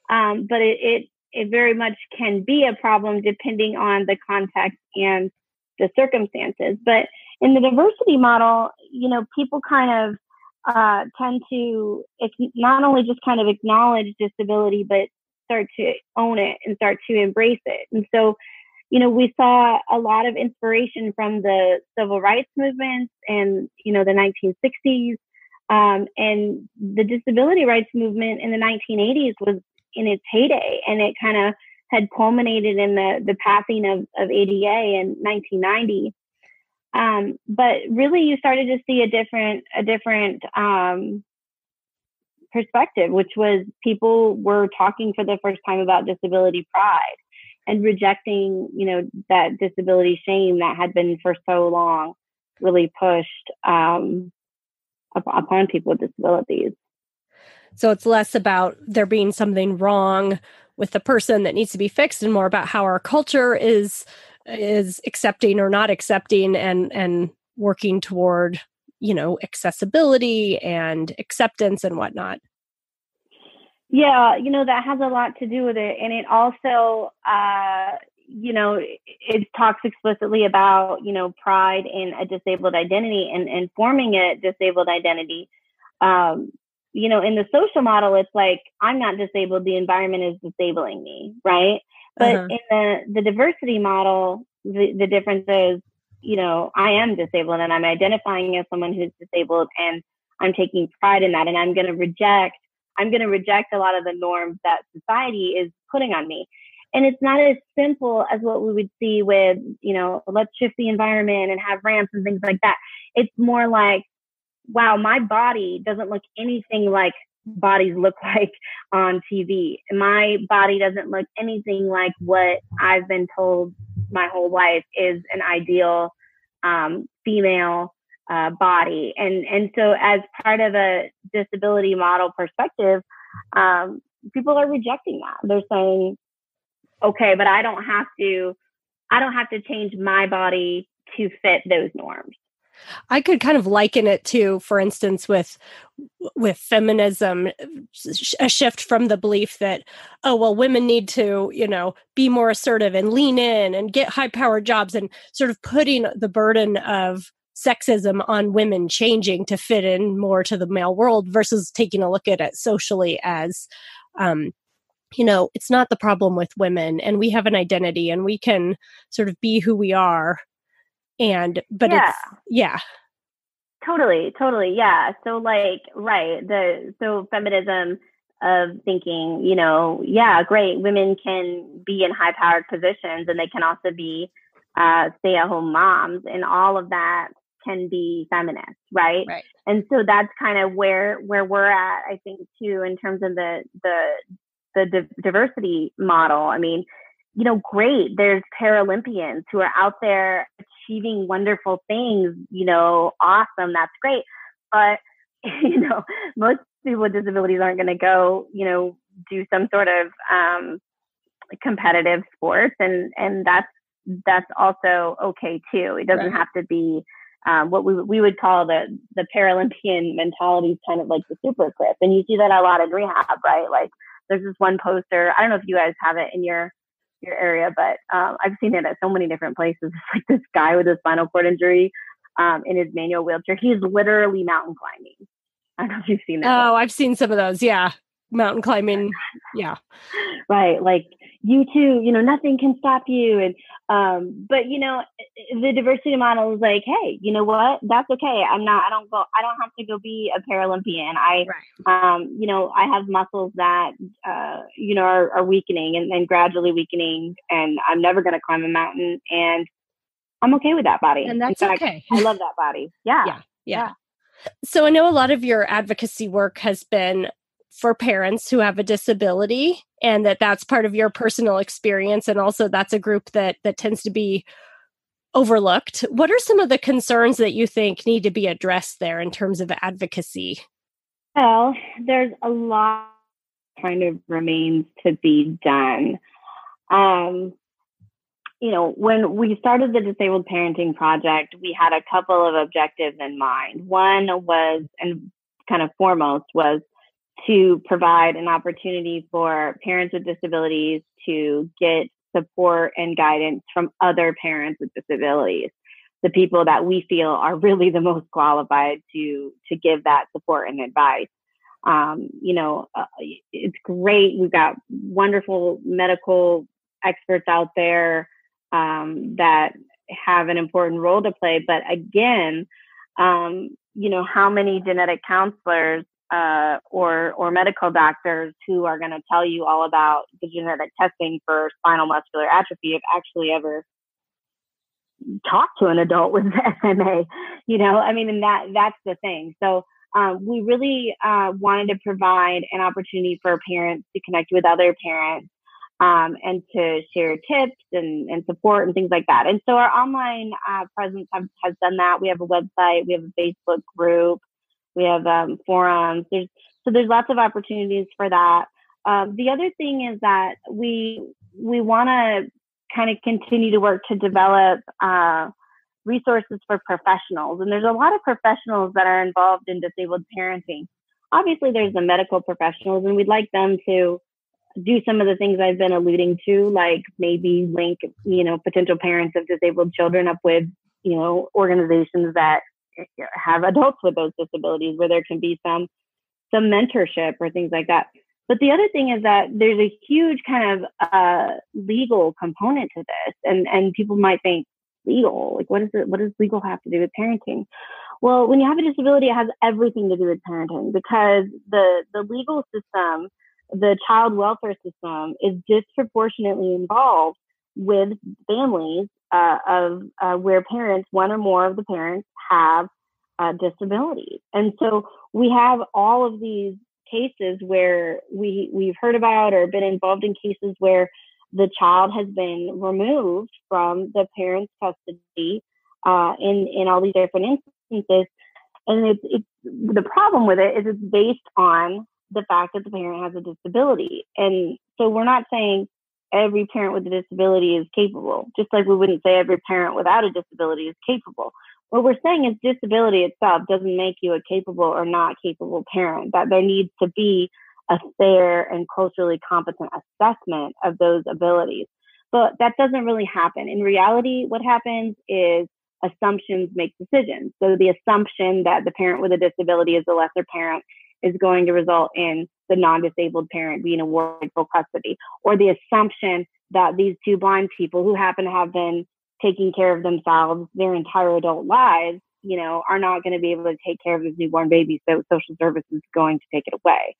um, but it, it it very much can be a problem depending on the context and the circumstances. But in the diversity model, you know, people kind of uh, tend to not only just kind of acknowledge disability, but start to own it and start to embrace it. And so, you know, we saw a lot of inspiration from the civil rights movements and, you know, the 1960s Um, and the disability rights movement in the 1980s was in its heyday, and it kind of had culminated in the the passing of, of ADA in 1990. Um, but really, you started to see a different a different um, perspective, which was people were talking for the first time about disability pride and rejecting, you know, that disability shame that had been for so long really pushed um, upon people with disabilities. So it's less about there being something wrong with the person that needs to be fixed and more about how our culture is is accepting or not accepting and and working toward you know accessibility and acceptance and whatnot yeah you know that has a lot to do with it and it also uh you know it talks explicitly about you know pride in a disabled identity and, and forming a disabled identity. Um you know in the social model it's like i'm not disabled the environment is disabling me right? But uh-huh. in the the diversity model the, the difference is you know i am disabled and i'm identifying as someone who's disabled and i'm taking pride in that and i'm going to reject i'm going to reject a lot of the norms that society is putting on me and it's not as simple as what we would see with you know let's shift the environment and have ramps and things like that. It's more like wow my body doesn't look anything like bodies look like on tv my body doesn't look anything like what i've been told my whole life is an ideal um, female uh, body. And and so as part of a disability model perspective um, people are rejecting that. They're saying okay, but I don't have to, I don't have to change my body to fit those norms. I could kind of liken it to, for instance, with with feminism, a shift from the belief that, oh well, women need to, you know, be more assertive and lean in and get high powered jobs, and sort of putting the burden of sexism on women changing to fit in more to the male world versus taking a look at it socially as um, you know, it's not the problem with women and we have an identity and we can sort of be who we are. And, but yeah. it's, yeah. Totally, totally. Yeah. So, like, right. The, so feminism of thinking, you know, yeah, great. Women can be in high powered positions and they can also be uh, stay at home moms and all of that can be feminist, right? Right. And so that's kind of where where we're at, I think, too, in terms of the the the di- diversity model. I mean, you know, great. There's Paralympians who are out there achieving wonderful things. You know, awesome. That's great. But you know, most people with disabilities aren't going to go, you know, do some sort of um, competitive sports, and and that's that's also okay too. It doesn't right. have to be um, what we we would call the the Paralympian mentality, is kind of like the supercrip, and you see that a lot in rehab, right? Like there's this one poster. I don't know if you guys have it in your your area, but um, I've seen it at so many different places. It's like this guy with a spinal cord injury um, in his manual wheelchair. He's literally mountain climbing. I don't know if you've seen that. Oh, one. I've seen some of those. Yeah, mountain climbing. Yeah, right. Like you too. You know, nothing can stop you. And um, but you know, the diversity model is like, hey, you know what? That's okay. I'm not. I don't go. I don't have to go be a Paralympian. I, right. um, you know, I have muscles that, uh, you know, are, are weakening and, and gradually weakening, and I'm never going to climb a mountain, and I'm okay with that body. And that's fact, okay. I love that body. Yeah. yeah. Yeah. So I know a lot of your advocacy work has been for parents who have a disability and that that's part of your personal experience and also that's a group that that tends to be overlooked. What are some of the concerns that you think need to be addressed there in terms of advocacy? Well there's a lot kind of remains to be done. Um, you know, when we started the Disabled Parenting Project, we had a couple of objectives in mind. One was, and kind of foremost, was to provide an opportunity for parents with disabilities to get support and guidance from other parents with disabilities. The people that we feel are really the most qualified to to give that support and advice. Um, you know uh, it's great. We've got wonderful medical experts out there um, that have an important role to play. But again um, you know, how many genetic counselors uh, or or medical doctors who are going to tell you all about the genetic testing for spinal muscular atrophy have actually ever talked to an adult with SMA. You know, I mean, and that that's the thing. So um, we really uh, wanted to provide an opportunity for parents to connect with other parents um, and to share tips and, and support and things like that. And so our online uh, presence have, has done that. We have a website, we have a Facebook group, we have um, forums. There's so there's lots of opportunities for that. Um, the other thing is that we we want to kind of continue to work to develop uh, resources for professionals, and there's a lot of professionals that are involved in disabled parenting. Obviously, there's the medical professionals, and we'd like them to do some of the things I've been alluding to, like maybe link, you know, potential parents of disabled children up with, you know, organizations that have adults with those disabilities where there can be some some mentorship or things like that. But the other thing is that there's a huge kind of uh, legal component to this, and and people might think legal, like what is it? What does legal have to do with parenting? Well, when you have a disability, it has everything to do with parenting because the the legal system the child welfare system is disproportionately involved with families uh, of uh, where parents, one or more of the parents, have uh, disabilities, and so we have all of these cases where we we've heard about or been involved in cases where the child has been removed from the parent's custody uh, in in all these different instances, and it's it's the problem with it is it's based on the fact that the parent has a disability. And so we're not saying every parent with a disability is capable, just like we wouldn't say every parent without a disability is capable. What we're saying is disability itself doesn't make you a capable or not capable parent, that there needs to be a fair and culturally competent assessment of those abilities. But that doesn't really happen. In reality, what happens is assumptions make decisions. So the assumption that the parent with a disability is the lesser parent is going to result in the non-disabled parent being awarded full custody or the assumption that these two blind people who happen to have been taking care of themselves their entire adult lives you know are not going to be able to take care of this newborn baby so social services is going to take it away.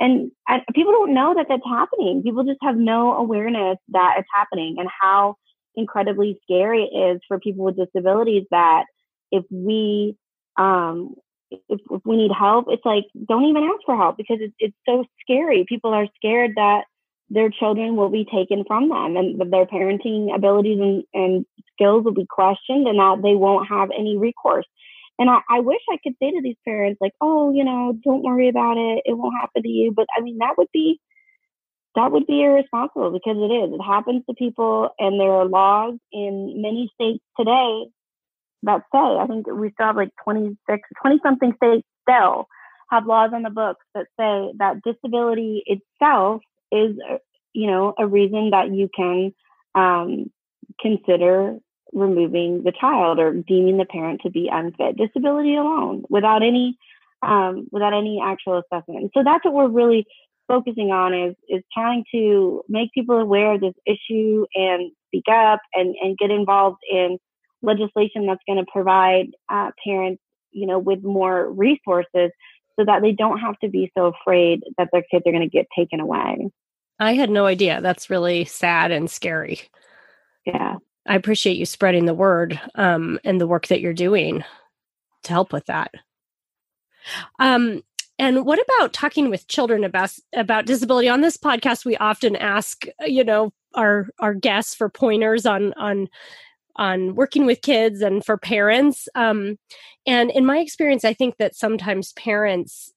And people don't know that that's happening. People just have no awareness that it's happening and how incredibly scary it is for people with disabilities that if we um, if, if we need help, it's like don't even ask for help because it's it's so scary. People are scared that their children will be taken from them and their parenting abilities and, and skills will be questioned and that they won't have any recourse. And I, I wish I could say to these parents, like, oh, you know, don't worry about it. It won't happen to you. But I mean, that would be that would be irresponsible because it is. It happens to people, and there are laws in many states today that say. I think we still have like 26, 20 something states still have laws on the books that say that disability itself is, uh, you know, a reason that you can um, consider removing the child or deeming the parent to be unfit. Disability alone, without any, um, without any actual assessment. So that's what we're really focusing on is is trying to make people aware of this issue and speak up and and get involved in legislation that's going to provide uh, parents, you know, with more resources so that they don't have to be so afraid that their kids are going to get taken away. I had no idea. That's really sad and scary. Yeah. I appreciate you spreading the word um, and the work that you're doing to help with that. Um, and what about talking with children about about disability on this podcast? We often ask, you know, our our guests for pointers on on on working with kids and for parents. Um, and in my experience, I think that sometimes parents,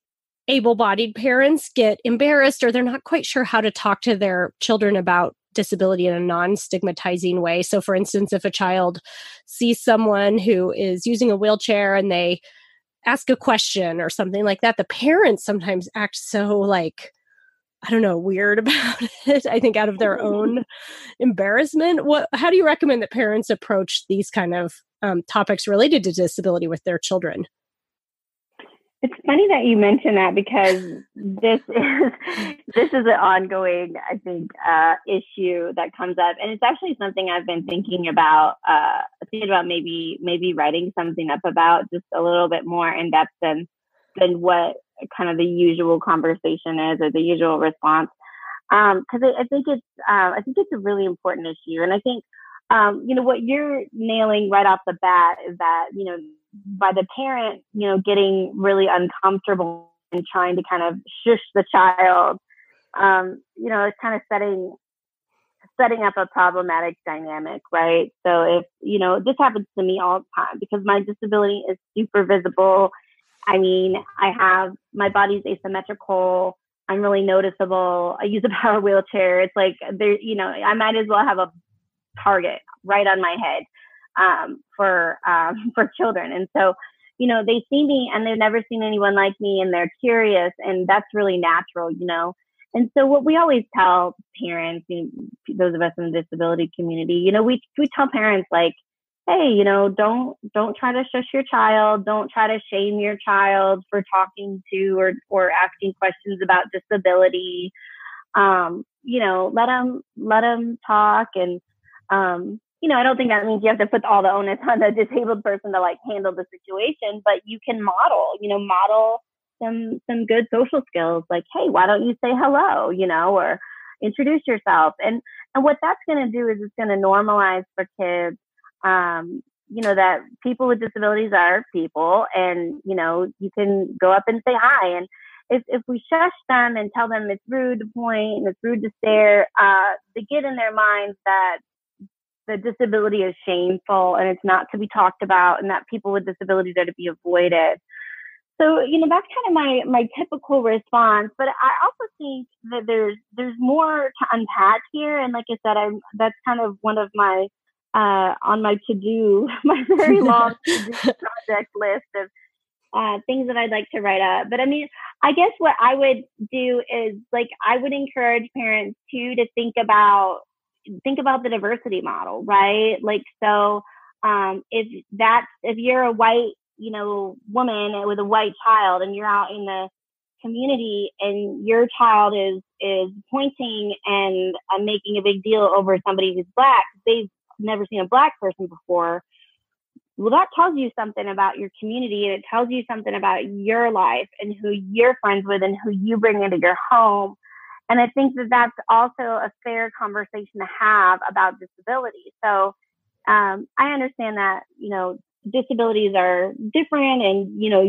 able bodied parents, get embarrassed or they're not quite sure how to talk to their children about disability in a non stigmatizing way. So, for instance, if a child sees someone who is using a wheelchair and they ask a question or something like that, the parents sometimes act so like, I don't know, weird about it. I think out of their own embarrassment. What? How do you recommend that parents approach these kind of um, topics related to disability with their children? It's funny that you mention that because this is this is an ongoing, I think, uh, issue that comes up, and it's actually something I've been thinking about, uh, thinking about maybe maybe writing something up about just a little bit more in depth than than what kind of the usual conversation is or the usual response. Because um, I, I, think it's uh, I think it's a really important issue, and I think um, you know what you're nailing right off the bat is that you know by the parent, you know, getting really uncomfortable and trying to kind of shush the child, um, you know, it's kind of setting setting up a problematic dynamic, right? So if you know, this happens to me all the time because my disability is super visible. I mean, I have my body's asymmetrical. I'm really noticeable. I use a power wheelchair. It's like there, you know, I might as well have a target right on my head um, for um, for children. And so, you know, they see me and they've never seen anyone like me, and they're curious, and that's really natural, you know. And so, what we always tell parents, those of us in the disability community, you know, we we tell parents like, hey, you know, don't don't try to shush your child, don't try to shame your child for talking to or or asking questions about disability. Um, you know, let them let them talk and um, you know, I don't think that means you have to put all the onus on the disabled person to like handle the situation, but you can model, you know, model some some good social skills like, hey, why don't you say hello, you know, or introduce yourself. And and what that's gonna do is it's gonna normalize for kids um, you know, that people with disabilities are people and, you know, you can go up and say hi. And if, if we shush them and tell them it's rude to point and it's rude to stare, uh, they get in their minds that the disability is shameful and it's not to be talked about and that people with disabilities are to be avoided. So, you know, that's kind of my my typical response. But I also think that there's there's more to unpack here. And like I said, I'm that's kind of one of my uh, on my to do, my very long project list of uh, things that I'd like to write up. But I mean, I guess what I would do is like I would encourage parents too to think about think about the diversity model, right? Like, so um, if that's if you're a white, you know, woman with a white child, and you're out in the community, and your child is is pointing and uh, making a big deal over somebody who's black, they've never seen a black person before. Well, that tells you something about your community, and it tells you something about your life and who you're friends with and who you bring into your home and I think that that's also a fair conversation to have about disability. So um, I understand that, you know, disabilities are different and, you know,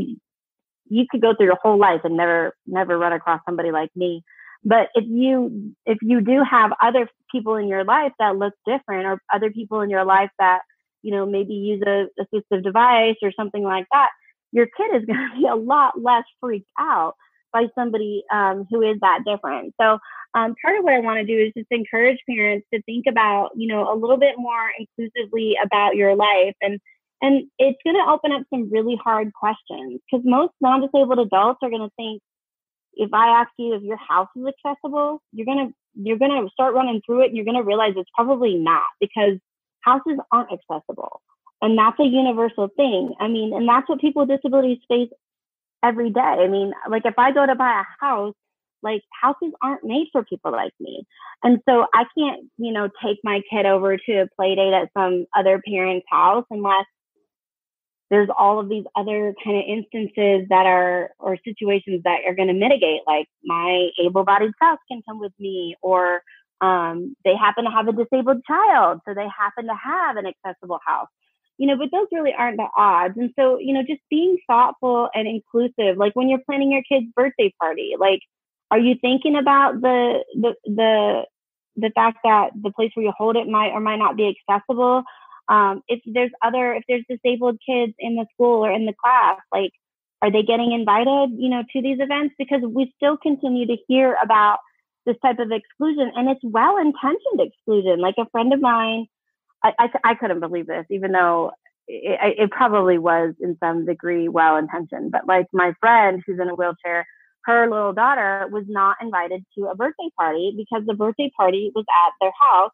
you could go through your whole life and never, never run across somebody like me. But if you, if you do have other people in your life that look different or other people in your life that, you know, maybe use a assistive device or something like that, your kid is going to be a lot less freaked out by somebody um, who is that different. So um, part of what I want to do is just encourage parents to think about, you know, a little bit more inclusively about your life. And, and it's going to open up some really hard questions because most non-disabled adults are going to think, if I ask you if your house is accessible, you're to, you're to start running through it and you're to realize it's probably not because houses aren't accessible. And that's a universal thing. I mean, and that's what people with disabilities face every day. I mean, like if I go to buy a house, like houses aren't made for people like me. And so I can't, you know, take my kid over to a play date at some other parent's house unless there's all of these other kind of instances that are or situations that are going to mitigate like my able-bodied spouse can come with me or um, they happen to have a disabled child so they happen to have an accessible house you know, but those really aren't the odds. And so, you know, just being thoughtful and inclusive, like when you're planning your kid's birthday party, like, are you thinking about the, the, the, the fact that the place where you hold it might or might not be accessible? Um, if there's other, if there's disabled kids in the school or in the class, like, are they getting invited, you know, to these events? Because we still continue to hear about this type of exclusion and it's well-intentioned exclusion. Like a friend of mine I, I, I couldn't believe this, even though it, it probably was in some degree well intentioned. But like my friend who's in a wheelchair, her little daughter was not invited to a birthday party because the birthday party was at their house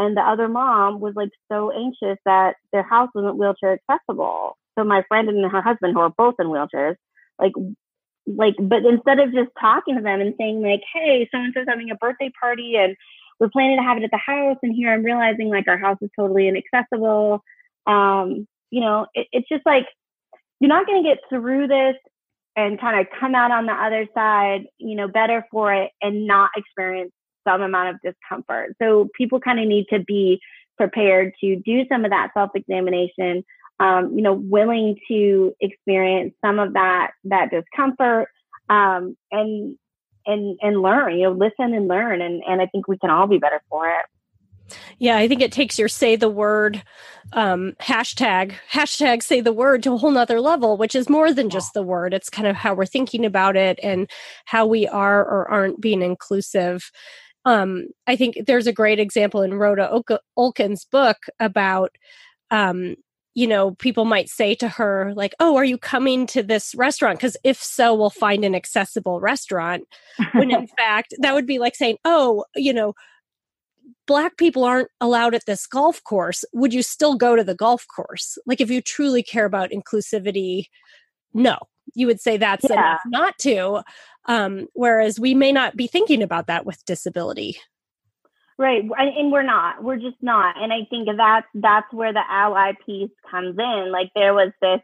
and the other mom was like so anxious that their house wasn't wheelchair accessible. So my friend and her husband, who are both in wheelchairs, like like but instead of just talking to them and saying like hey so and so's having a birthday party and we're planning to have it at the house and here i'm realizing like our house is totally inaccessible um you know it, it's just like you're not going to get through this and kind of come out on the other side you know better for it and not experience some amount of discomfort so people kind of need to be prepared to do some of that self examination um, you know, willing to experience some of that that discomfort um, and and and learn. You know, listen and learn, and and I think we can all be better for it. Yeah, I think it takes your say the word um, hashtag hashtag say the word to a whole nother level, which is more than just the word. It's kind of how we're thinking about it and how we are or aren't being inclusive. Um, I think there's a great example in Rhoda Olkin's book about um, you know, people might say to her, like, oh, are you coming to this restaurant? Because if so, we'll find an accessible restaurant. when in fact, that would be like saying, oh, you know, black people aren't allowed at this golf course. Would you still go to the golf course? Like, if you truly care about inclusivity, no, you would say that's yeah. enough not to. Um, whereas we may not be thinking about that with disability. Right, and we're not. We're just not. And I think that's that's where the ally piece comes in. Like there was this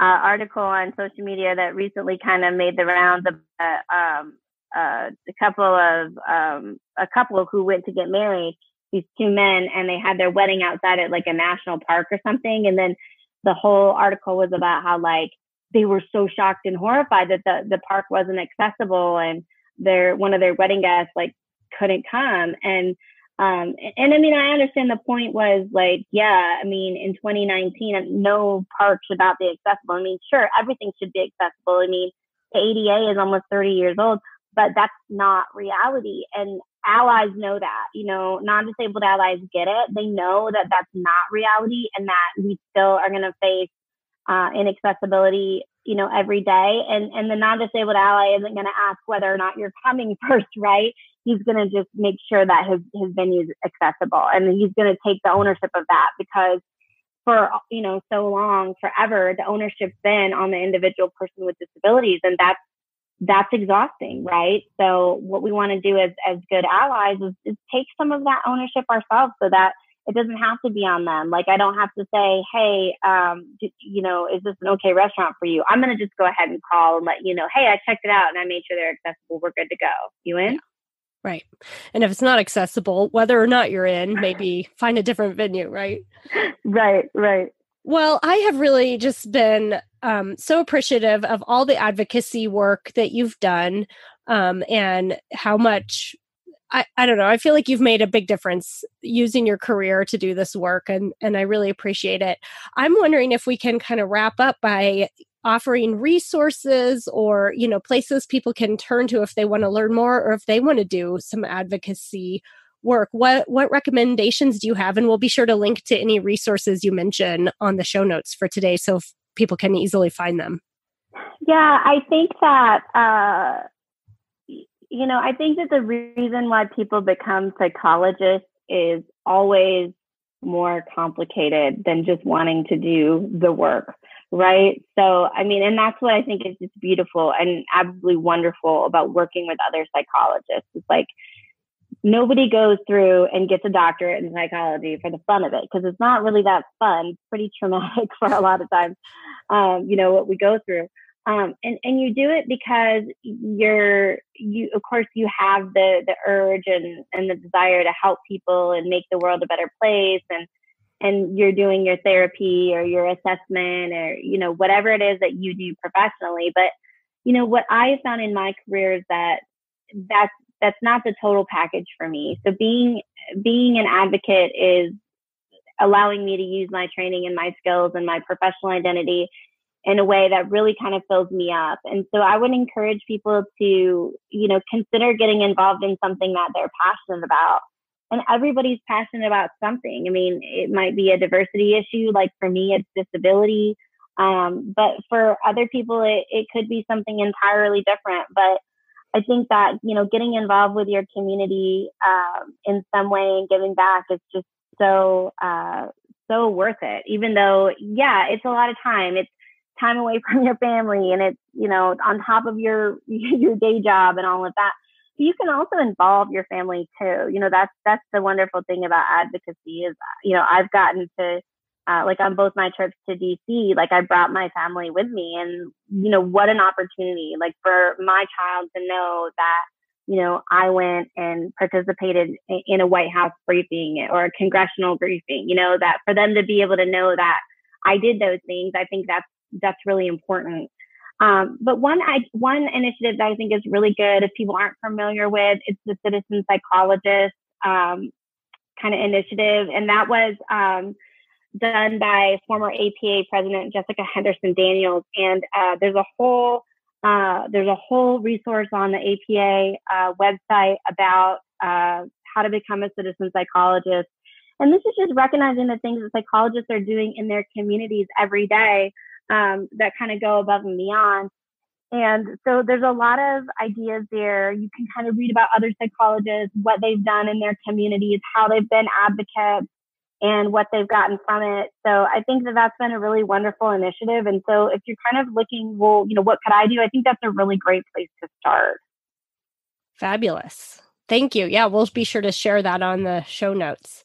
uh, article on social media that recently kind of made the rounds of uh, um, uh, a couple of um, a couple who went to get married. These two men, and they had their wedding outside at like a national park or something. And then the whole article was about how like they were so shocked and horrified that the the park wasn't accessible, and their one of their wedding guests like couldn't come. And um, and I mean, I understand the point was like, yeah, I mean, in 2019, no park should not be accessible. I mean, sure, everything should be accessible. I mean, the ADA is almost 30 years old, but that's not reality. And allies know that, you know, non disabled allies get it. They know that that's not reality and that we still are going to face uh, inaccessibility you know every day. And and the non-disabled ally isn't going to ask whether or not you're coming first right? He's going to just make sure that his his venue is accessible. And he's going to take the ownership of that because for you know so long forever the ownership's been on the individual person with disabilities and that's that's exhausting right? So what we want to do as as good allies is, is take some of that ownership ourselves so that it doesn't have to be on them. Like I don't have to say, hey, um, do, you know, is this an okay restaurant for you? I'm gonna just go ahead and call and let you know, hey, I checked it out and I made sure they're accessible. We're good to go. You in? Yeah. Right. And if it's not accessible, whether or not you're in, maybe find a different venue, right? right, right. Well, I have really just been um, so appreciative of all the advocacy work that you've done um, and how much I, I don't know. I feel like you've made a big difference using your career to do this work and and I really appreciate it. I'm wondering if we can kind of wrap up by offering resources or, you know, places people can turn to if they want to learn more or if they want to do some advocacy work. What what recommendations do you have and we'll be sure to link to any resources you mention on the show notes for today so people can easily find them. Yeah, I think that uh you know, I think that the reason why people become psychologists is always more complicated than just wanting to do the work, right? So, I mean, and that's what I think is just beautiful and absolutely wonderful about working with other psychologists. It's like nobody goes through and gets a doctorate in psychology for the fun of it because it's not really that fun. It's pretty traumatic for a lot of times, um, you know, what we go through um, and and you do it because you're you of course you have the the urge and and the desire to help people and make the world a better place and and you're doing your therapy or your assessment or you know whatever it is that you do professionally. But you know what i found in my career is that that's that's not the total package for me. So being being an advocate is allowing me to use my training and my skills and my professional identity in a way that really kind of fills me up. And so I would encourage people to, you know, consider getting involved in something that they're passionate about. And everybody's passionate about something. I mean, it might be a diversity issue. Like for me, it's disability. Um, but for other people, it, it could be something entirely different. But I think that, you know, getting involved with your community um, in some way and giving back is just so, uh, so worth it. Even though, yeah, it's a lot of time. It's time away from your family and it's you know on top of your your day job and all of that. You can also involve your family too. You know that's that's the wonderful thing about advocacy is you know i've gotten to uh, like on both my trips to dc like i brought my family with me and you know what an opportunity like for my child to know that you know i went and participated in a white house briefing or a congressional briefing you know that for them to be able to know that i did those things i think that's that's really important. Um, but one I, one initiative that I think is really good, if people aren't familiar with, it's the citizen psychologist um, kind of initiative, and that was um, done by former APA President Jessica Henderson Daniels. And uh, there's a whole uh, there's a whole resource on the APA uh, website about uh, how to become a citizen psychologist. And this is just recognizing the things that psychologists are doing in their communities every day um, that kind of go above and beyond. And so there's a lot of ideas there. You can kind of read about other psychologists, what they've done in their communities, how they've been advocates, and what they've gotten from it. So I think that that's been a really wonderful initiative. And so if you're kind of looking, well, you know, what could I do? I think that's a really great place to start. Fabulous. Thank you. Yeah, we'll be sure to share that on the show notes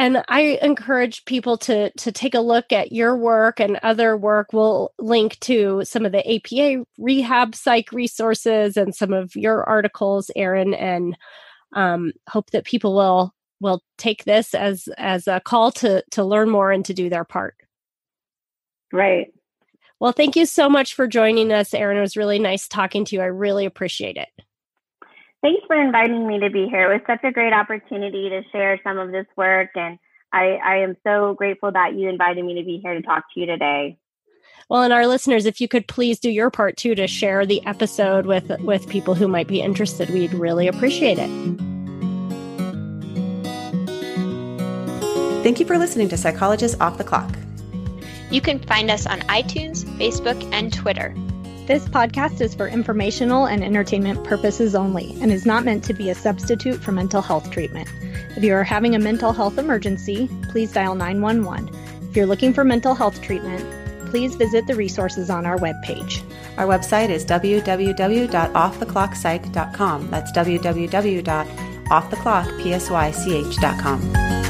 and i encourage people to to take a look at your work and other work. We'll link to some of the apa rehab psych resources and some of your articles erin and um, hope that people will will take this as as a call to to learn more and to do their part. Right. Well thank you so much for joining us erin. It was really nice talking to you. I really appreciate it Thanks for inviting me to be here. It was such a great opportunity to share some of this work, and I, I am so grateful that you invited me to be here to talk to you today. Well, and our listeners, if you could please do your part too to share the episode with with people who might be interested, we'd really appreciate it. Thank you for listening to Psychologists Off the Clock. You can find us on iTunes, Facebook, and Twitter. This podcast is for informational and entertainment purposes only and is not meant to be a substitute for mental health treatment. If you are having a mental health emergency, please dial 911. If you're looking for mental health treatment, please visit the resources on our webpage. Our website is www.offtheclockpsych.com. That's www.offtheclockpsych.com.